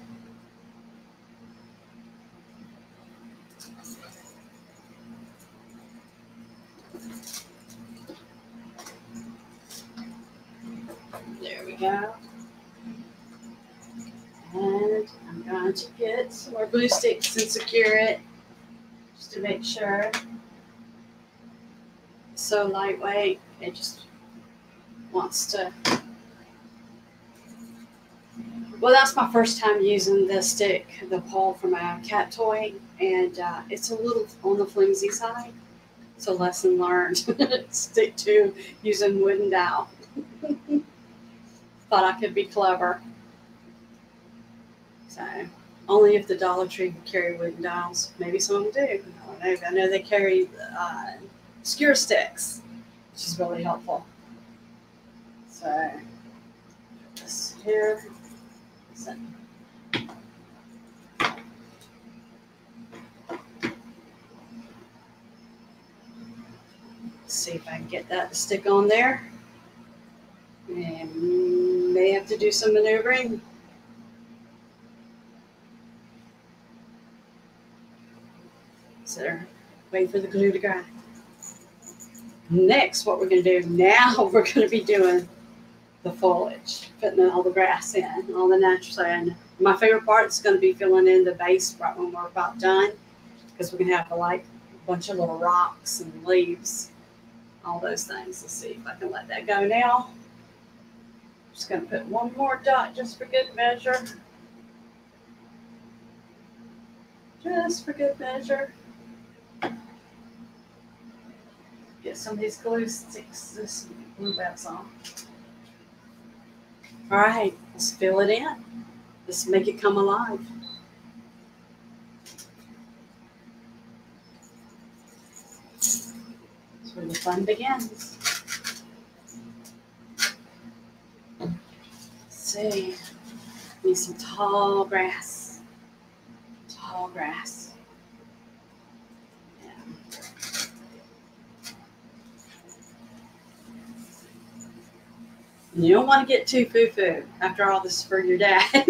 There we go. And I'm going to get some more glue sticks and secure it just to make sure. It's so lightweight, it just wants to. Well, that's my first time using the stick, the paw for my cat toy, and uh, it's a little on the flimsy side. So lesson learned. Stick to using wooden dowel. Thought I could be clever. So only if the Dollar Tree would carry wooden dowels. Maybe some of them do. I don't know. I know they carry uh, skewer sticks, which is really helpful. So this here. See if I can get that to stick on there. And may have to do some maneuvering. So wait for the glue to dry. Next, what we're gonna do now, we're gonna be doing the foliage, putting all the grass in, all the natural sand. My favorite part is gonna be filling in the base right when we're about done, because we're gonna have a, like a bunch of little rocks and leaves, all those things. Let's see if I can let that go now. Just gonna put one more dot just for good measure. Just for good measure. Get some of these glue sticks, this glue wraps on. All right, let's fill it in. Let's make it come alive. The fun begins. Let's see, need some tall grass. Tall grass. You don't want to get too foo foo after all this for your dad.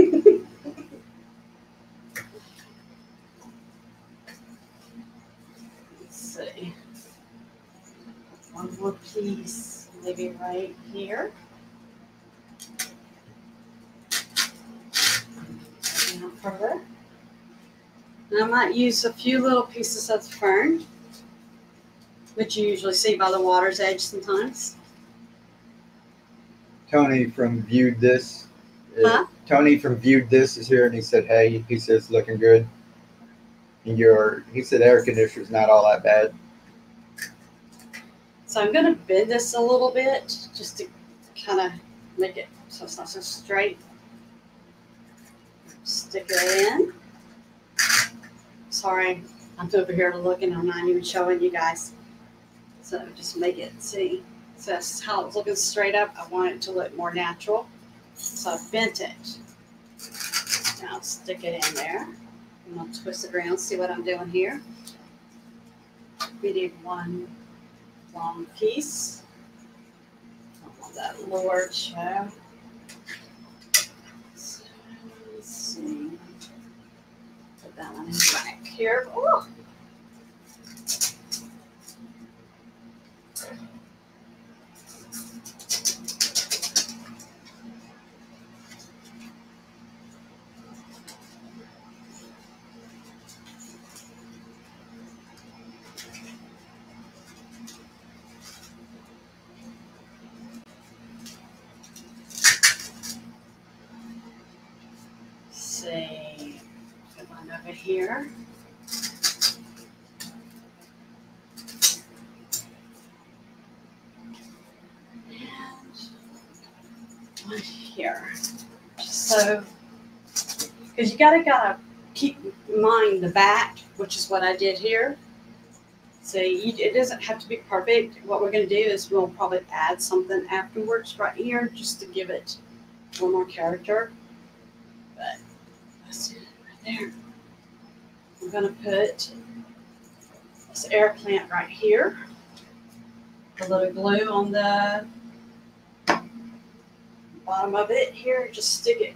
Let's see. More piece, maybe right here. Further. And I might use a few little pieces of fern, which you usually see by the water's edge sometimes. Tony from Viewed This. uh, Huh? Tony from Viewed This is here and he said, hey, he says, looking good. And your, he said air conditioner's not all that bad. So I'm gonna bend this a little bit just to kind of make it so it's not so straight. Stick it in. Sorry, I'm over here looking. I'm not even showing you guys. So just make it see. So that's how it's looking straight up. I want it to look more natural. So I bent it. Now stick it in there. I'm going to twist it around, see what I'm doing here. We need one long piece. That lower show. So, let's see. Put that one in back here. Oh. Because you gotta gotta keep in mind the back, which is what I did here. So you, it doesn't have to be perfect. What we're gonna do is we'll probably add something afterwards right here just to give it more character. But it right there. I'm gonna put this air plant right here. A little glue on the bottom of it here. Just stick it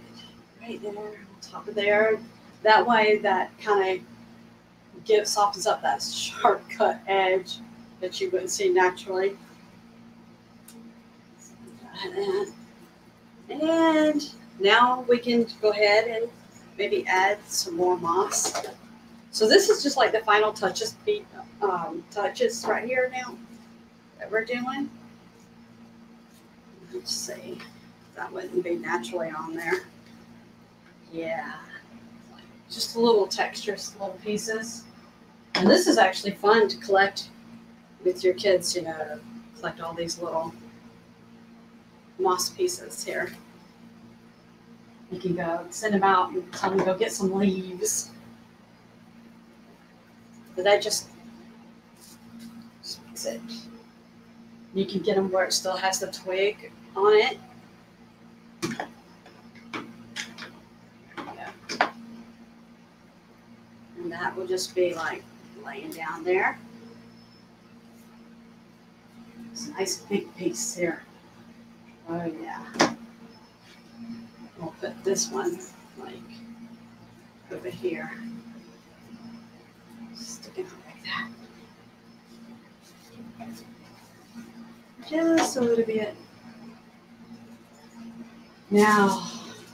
right there top of there. That way, that kind of gives softens up that sharp cut edge that you wouldn't see naturally. And, now we can go ahead and maybe add some more moss. So this is just like the final touches, um, touches right here now that we're doing. Let's see, that wouldn't be naturally on there. Yeah, just a little textures, little pieces. And this is actually fun to collect with your kids, you know, to collect all these little moss pieces here. You can go send them out and tell them to go get some leaves. But that just speaks it. You can get them where it still has the twig on it. Yeah. And that will just be like laying down there. It's a nice big piece here. Oh yeah. We'll put this one like over here. Stick it out like that. Just a little bit. Now,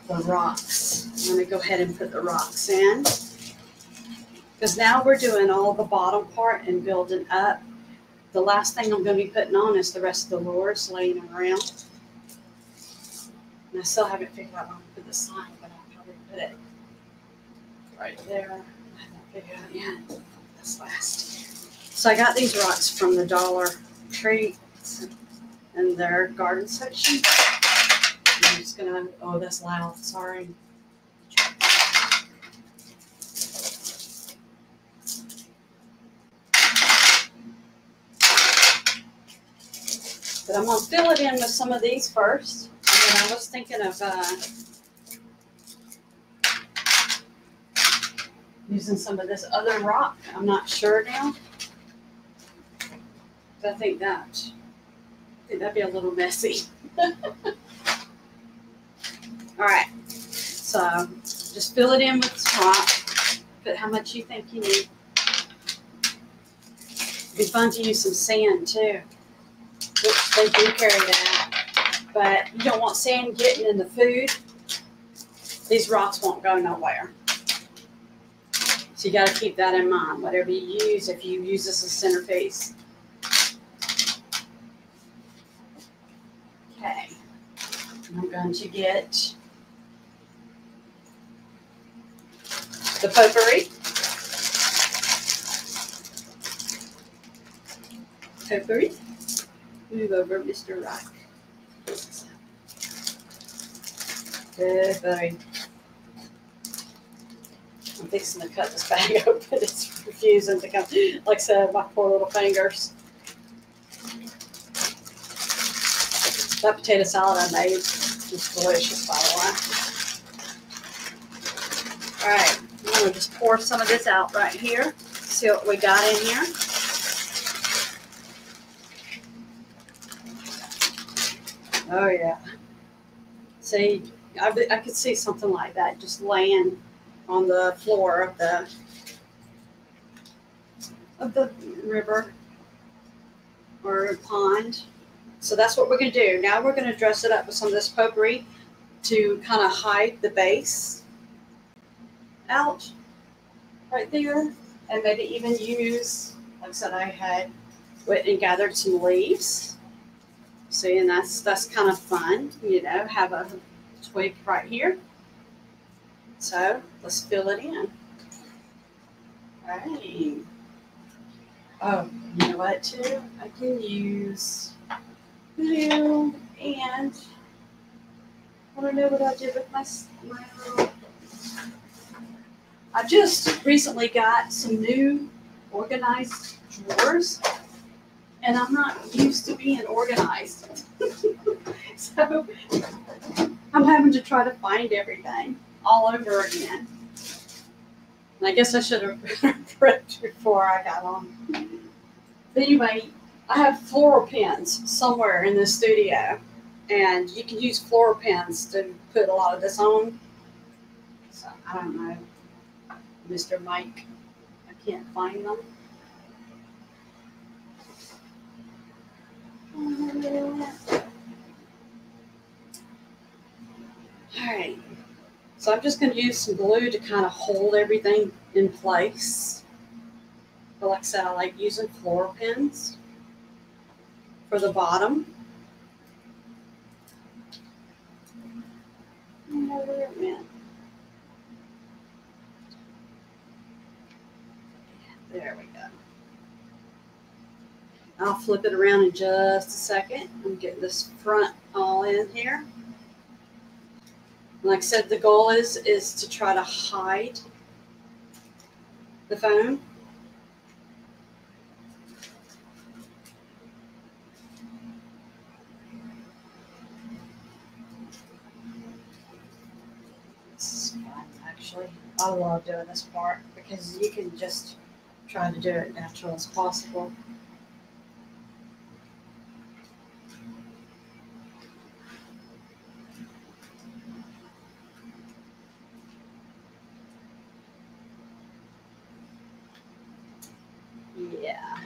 the rocks. I'm gonna go ahead and put the rocks in. Because now we're doing all the bottom part and building up. The last thing I'm gonna be putting on is the rest of the lures laying around. And I still haven't figured out where to put the sign, but I'll probably put it right there. I haven't figured out yet. That's last. So I got these rocks from the Dollar Tree in their garden section. I'm just gonna, oh, that's loud, sorry. But I'm gonna fill it in with some of these first. And then I was thinking of, uh, using some of this other rock. I'm not sure now. But I think that, I think that'd be a little messy. All right, so just fill it in with this rock. Put how much you think you need. It'd be fun to use some sand too. They do carry that, but you don't want sand getting in the food. These rocks won't go nowhere. So you got to keep that in mind. Whatever you use, if you use this as a centerpiece. Okay. I'm going to get the potpourri. Potpourri. Move over, Mr. Rock. Potpourri. I'm fixing to cut this bag open. It's refusing to come. Like I said, my poor little fingers. That potato salad I made was delicious, by the way. All right, I'm gonna just pour some of this out right here. See what we got in here. Oh yeah. See, I, I could see something like that just laying on the floor of the of the river or pond. So that's what we're gonna do. Now we're gonna dress it up with some of this potpourri to kind of hide the base out right there, and maybe even use, like I said, I had went and gathered some leaves. See, and that's that's kind of fun, you know, have a twig right here. So let's fill it in. Right. Oh, you know what too? I can use blue and I don't know what I did with my my little. I just recently got some new organized drawers, and I'm not used to being organized. so I'm having to try to find everything all over again. And I guess I should have prepped before I got on. But anyway, I have floral pins somewhere in the studio, and you can use floral pins to put a lot of this on. So I don't know, Mr. Mike, I can't find them. All right. So I'm just going to use some glue to kind of hold everything in place. But like I said, I like using floral pins for the bottom. There we go. I'll flip it around in just a second and get this front all in here. Like I said, the goal is is to try to hide the fun, actually. I love doing this part because you can just try to do it natural as possible. Yeah.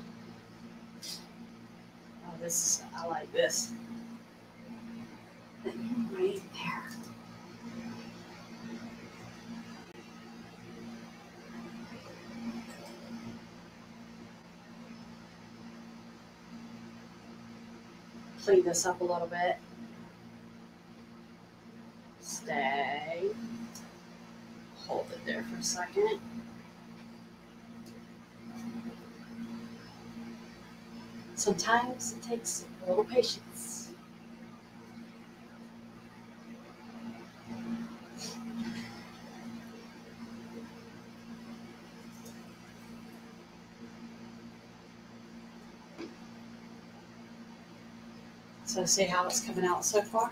Oh, this I like this. Right there. Clean this up a little bit. Stay. Hold it there for a second. Sometimes it takes a little patience. So see how it's coming out so far?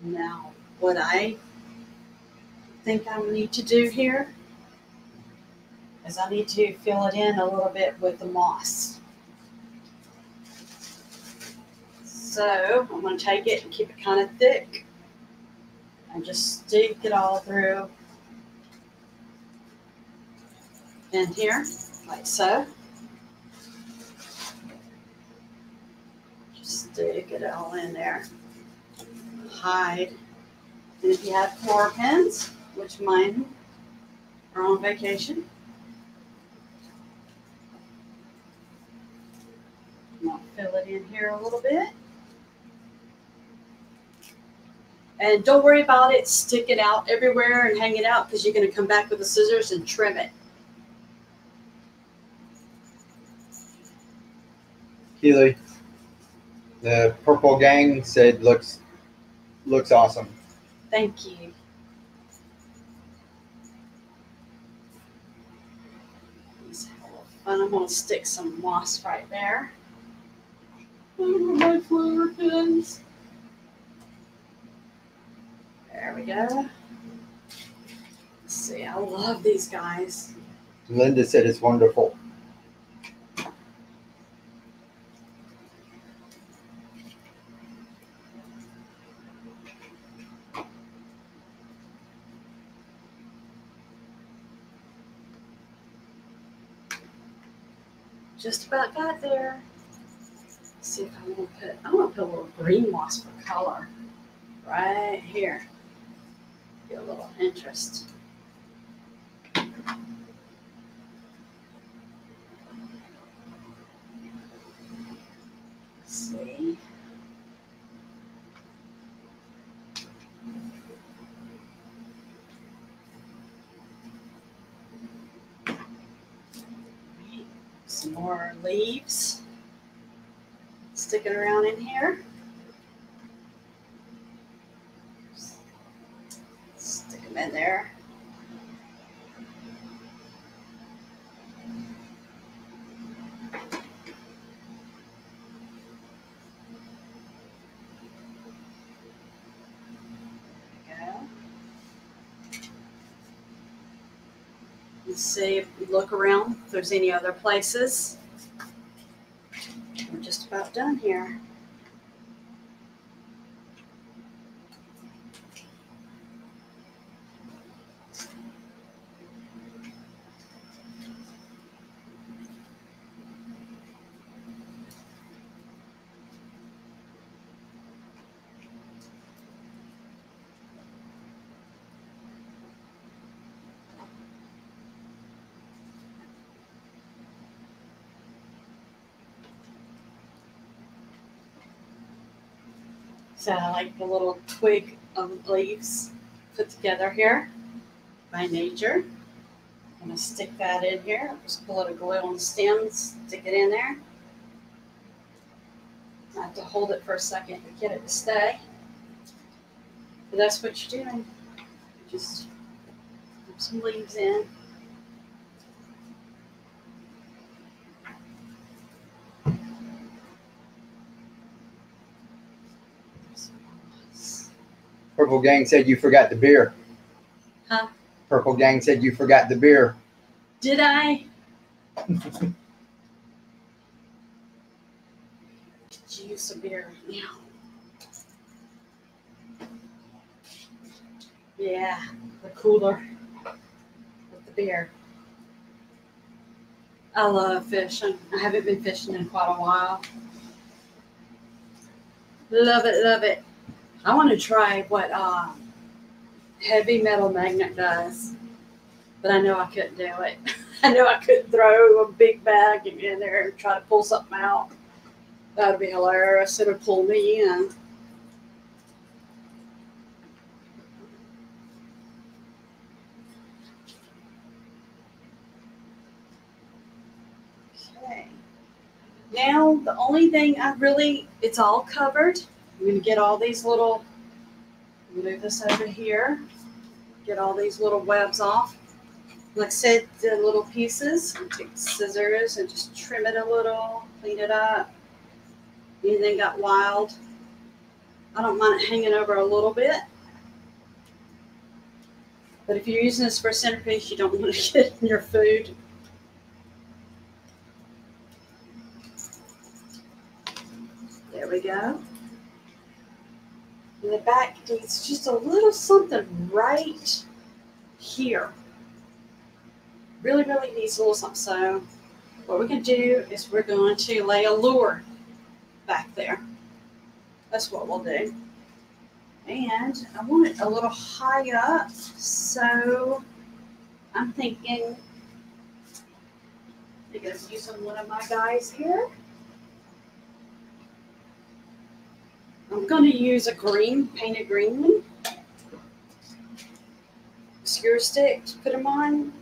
Now, what I think I need to do here I need to fill it in a little bit with the moss. So I'm going to take it and keep it kind of thick and just stick it all through in here, like so. Just stick it all in there. Hide. And if you have floor pins, which mine are on vacation, I'll fill it in here a little bit. And don't worry about it. Stick it out everywhere and hang it out because you're going to come back with the scissors and trim it. Keely, the purple gang said looks looks awesome. Thank you. Let's have a little fun. I'm going to stick some moss right there. My flower pins. There we go. Let's see, I love these guys. Linda said it's wonderful. Just about got there. See if I'm gonna put, I'm gonna put a little green moss for color right here. Get a little interest. Let's see. Some more leaves. Stick it around in here. Stick them in there. There we go. Let's see if we look around, if there's any other places. We're just about done here. I like the little twig of leaves put together here by nature. I'm gonna stick that in here. Just pull it a glue on the stems, stick it in there. I have to hold it for a second to get it to stay. But that's what you're doing. Just put some leaves in. Purple gang said you forgot the beer. Huh? Purple gang said you forgot the beer. Did I? Could you use some beer now? Yeah, the cooler with the beer. I love fishing. I haven't been fishing in quite a while. Love it, love it. I want to try what uh, heavy metal magnet does, but I know I couldn't do it. I know I couldn't throw a big bag in there and try to pull something out. That would be hilarious. It would pull me in. Okay. Now, the only thing I really, it's all covered. I'm going to get all these little, move this over here, get all these little webs off. Like I said, the little pieces, take scissors and just trim it a little, clean it up. Anything got wild. I don't mind it hanging over a little bit. But if you're using this for a centerpiece, you don't want to get in your food. There we go. And the back needs just a little something right here. Really, really needs a little something. So what we're going to do is we're going to lay a lure back there. That's what we'll do. And I want it a little high up, so I'm thinking I'm going to use one of my guys here. I'm going to use a green, painted green one. Skewer stick to put them on.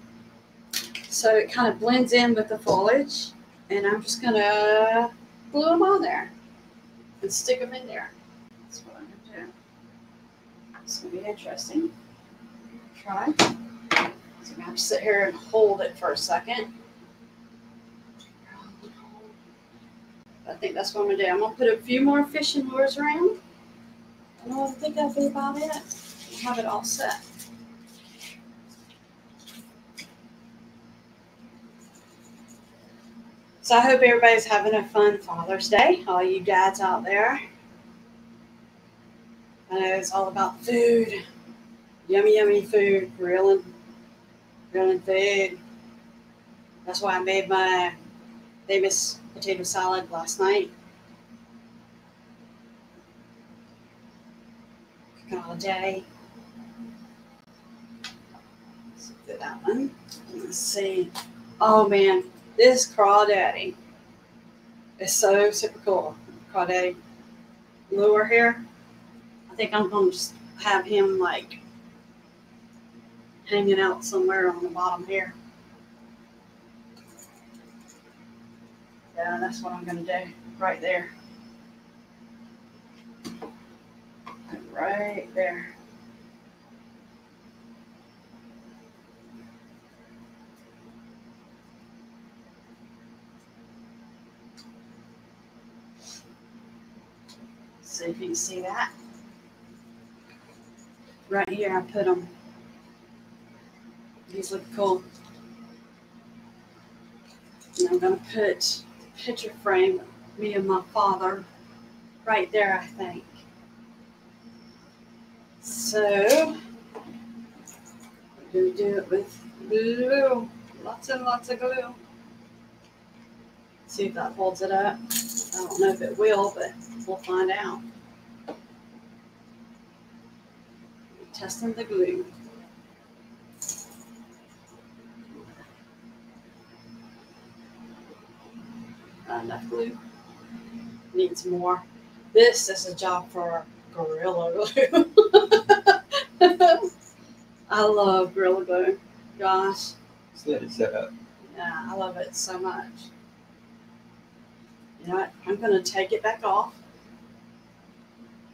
So it kind of blends in with the foliage. And I'm just going to glue them on there and stick them in there. That's what I'm going to do. It's going to be interesting. Try. So I'm going to sit here and hold it for a second. I think that's what I'm gonna do. I'm gonna put a few more fishing lures around. And I think that'll be about it. Have it all set. So I hope everybody's having a fun Father's Day, all you dads out there. I know it's all about food. Yummy, yummy food, grilling, grilling food. That's why I made my famous potato salad last night. Cooking all day. Let's that one. Let's see. Oh man, this crawdaddy is so super cool. Crawdaddy lure here. I think I'm gonna just have him like hanging out somewhere on the bottom here. Yeah, that's what I'm gonna do, right there. Right there. See if you can see that. Right here, I put them. These look cool. And I'm gonna put picture frame me and my father right there, I think. So, we're going to do it with glue. Lots and lots of glue. See if that holds it up. I don't know if it will, but we'll find out. Testing the glue. Not enough glue. Needs more. This is a job for Gorilla Glue. I love Gorilla Glue. Gosh. Just let it set up. Yeah, I love it so much. You know what? I'm going to take it back off.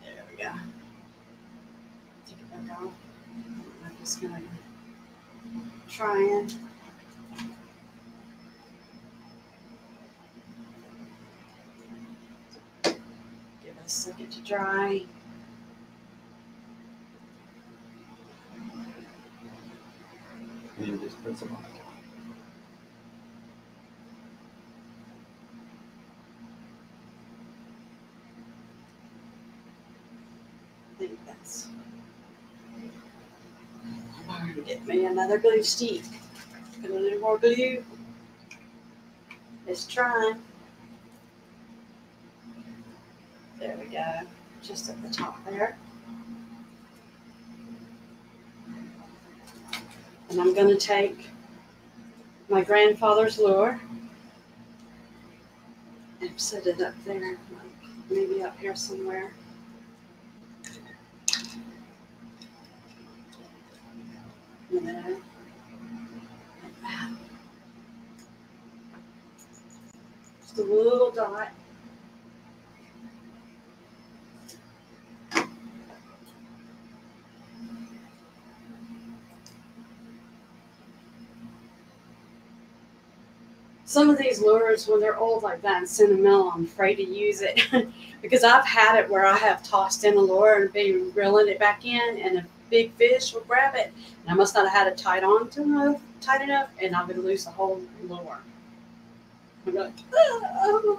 There we go. Take it back off. I'm just going to try and. It a second to dry. And you just put some on. I think that's. I'm going to get me another glue stick. Get a little more glue. It's trying. There we go. Just at the top there. And I'm going to take my grandfather's lure and set it up there, like maybe up here somewhere. You like that. Just a little dot. Some of these lures when they're old like that and sentimental i'm afraid to use it because i've had it where i have tossed in a lure and been reeling it back in and a big fish will grab it and i must not have had it tied on to enough tight enough and i would lose the whole lure I'm.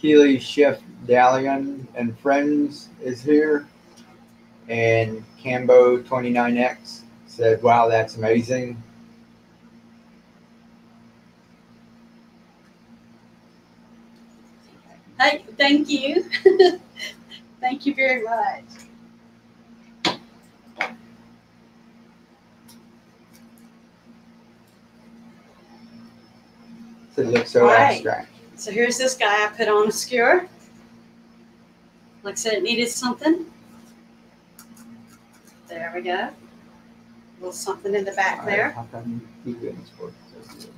Keely Chef Dalian and Friends is here. And Cambo 29X said, Wow, that's amazing. Hey, thank you thank you very much it looks so Right. abstract. So here's this guy I put on a skewer. Like I said, it needed something. There we go. A little something in the back there. How come you do this for so good?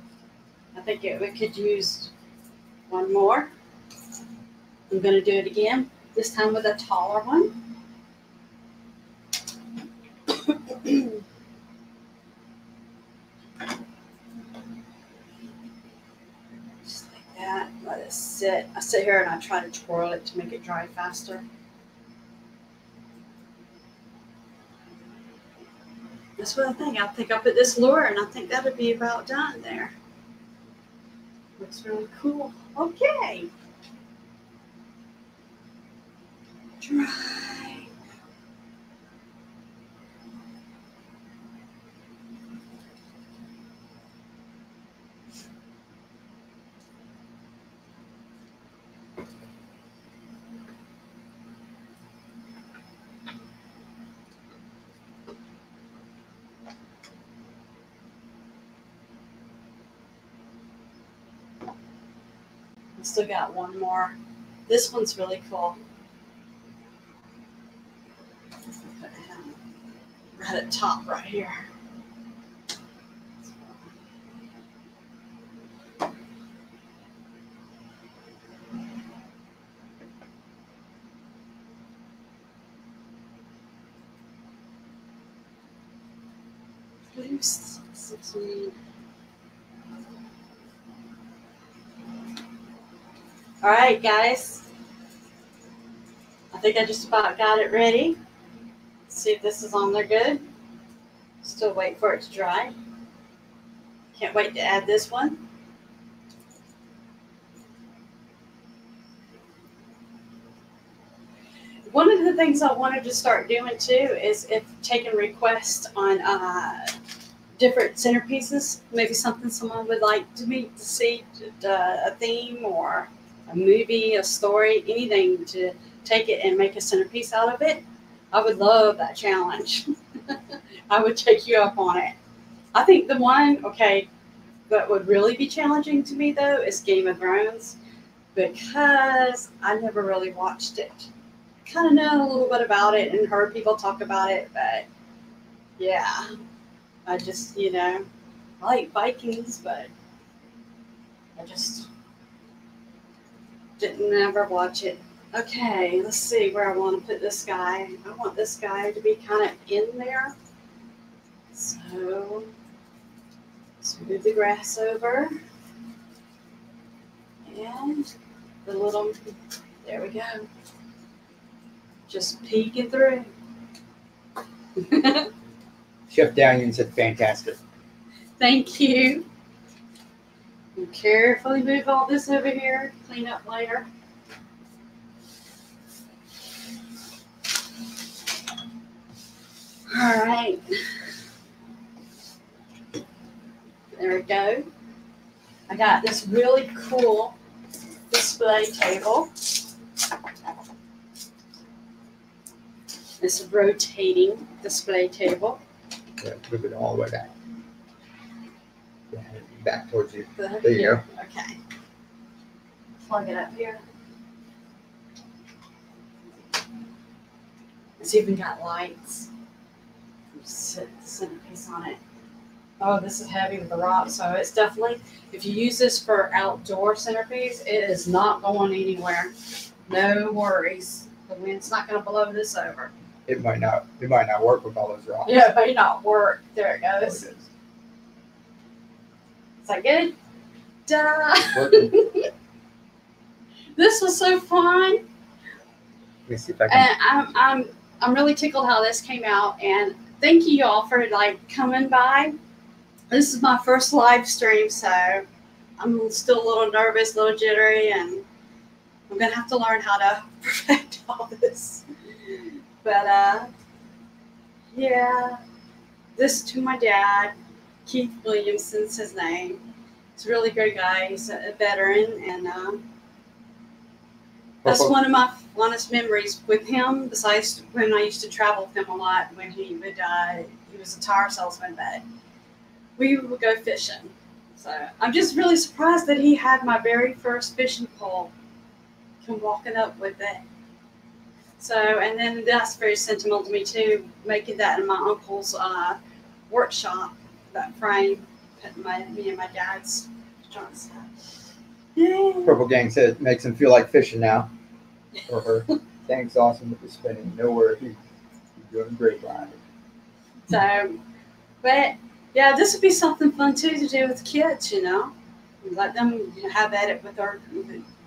I think it, we could use one more. I'm going to do it again, this time with a taller one. Just like that. Let it sit. I sit here and I try to twirl it to make it dry faster. That's what I think. I think I put this lure and I think that'll be about done there. Looks really cool. Okay. I still got one more. This one's really cool. Put him Right at top, right here. All right, guys. I think I just about got it ready. See if this is on there good. Still wait for it to dry. Can't wait to add this one. One of the things I wanted to start doing too is if taking requests on uh, different centerpieces, maybe something someone would like to meet to see uh, a theme or a movie, a story, anything to take it and make a centerpiece out of it. I would love that challenge. I would take you up on it. I think the one, okay, that would really be challenging to me though is Game of Thrones because I never really watched it. Kind of know a little bit about it and heard people talk about it, but yeah, I just, you know, I like Vikings, but I just didn't ever watch it. Okay, let's see where I want to put this guy. I want this guy to be kind of in there. So, let's move the grass over. And the little, there we go. Just peeking through. Chef Dalian said, Fantastic. Thank you. And carefully move all this over here, clean up later. All right. There we go. I got this really cool display table. This rotating display table. Yeah, move it all the way back. Yeah, Back towards you. The- There you go. Okay. Plug it up here. It's even got lights. Sit the centerpiece on it. Oh, this is heavy with the rock, so it's definitely, if you use this for outdoor centerpiece, it is not going anywhere. No worries. The wind's not gonna blow this over. It might not, it might not work with all those rocks. Yeah, it may not work. There it Oh, it goes. is. That good? Duh. Working. This was so fun. Let me see if I can, And I'm, I'm, I'm really tickled how this came out. And thank you all for like coming by. This is my first live stream, so I'm still a little nervous, a little jittery, and I'm gonna have to learn how to perfect all this. But uh, yeah, this to my dad, Keith Williamson's his name. He's a really good guy. He's a veteran, and uh, that's one of my fondest memories with him. Besides when I used to travel with him a lot, when he would, uh, he was a tire salesman, but we would go fishing. So I'm just really surprised that he had my very first fishing pole. Come walking up with it. So, and then that's very sentimental to me too, making that in my uncle's uh, workshop, that frame, putting my me and my dad's joint Purple Gang said it makes him feel like fishing now. Or her. Thanks, awesome with the spinning. No worries. You're doing great, Ryan. So, but yeah, this would be something fun too to do with kids, you know. Let them have at it with their,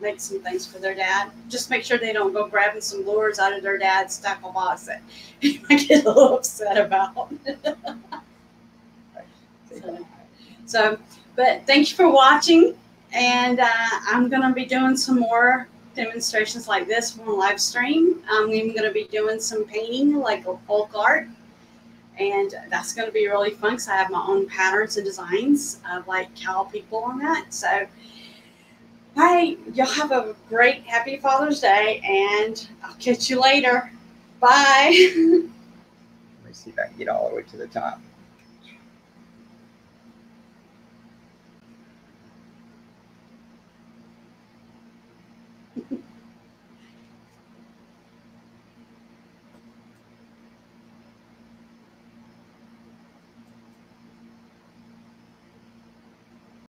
make some things for their dad. Just make sure they don't go grabbing some lures out of their dad's tackle box that he might get a little upset about. so, so, but thank you for watching. And uh, I'm going to be doing some more demonstrations like this on live stream. I'm even going to be doing some painting like folk art and that's going to be really fun because I have my own patterns and designs of like cow people on that. So, right, y'all have a great, happy Father's Day, and I'll catch you later. Bye. Let me see if I can get all the way to the top.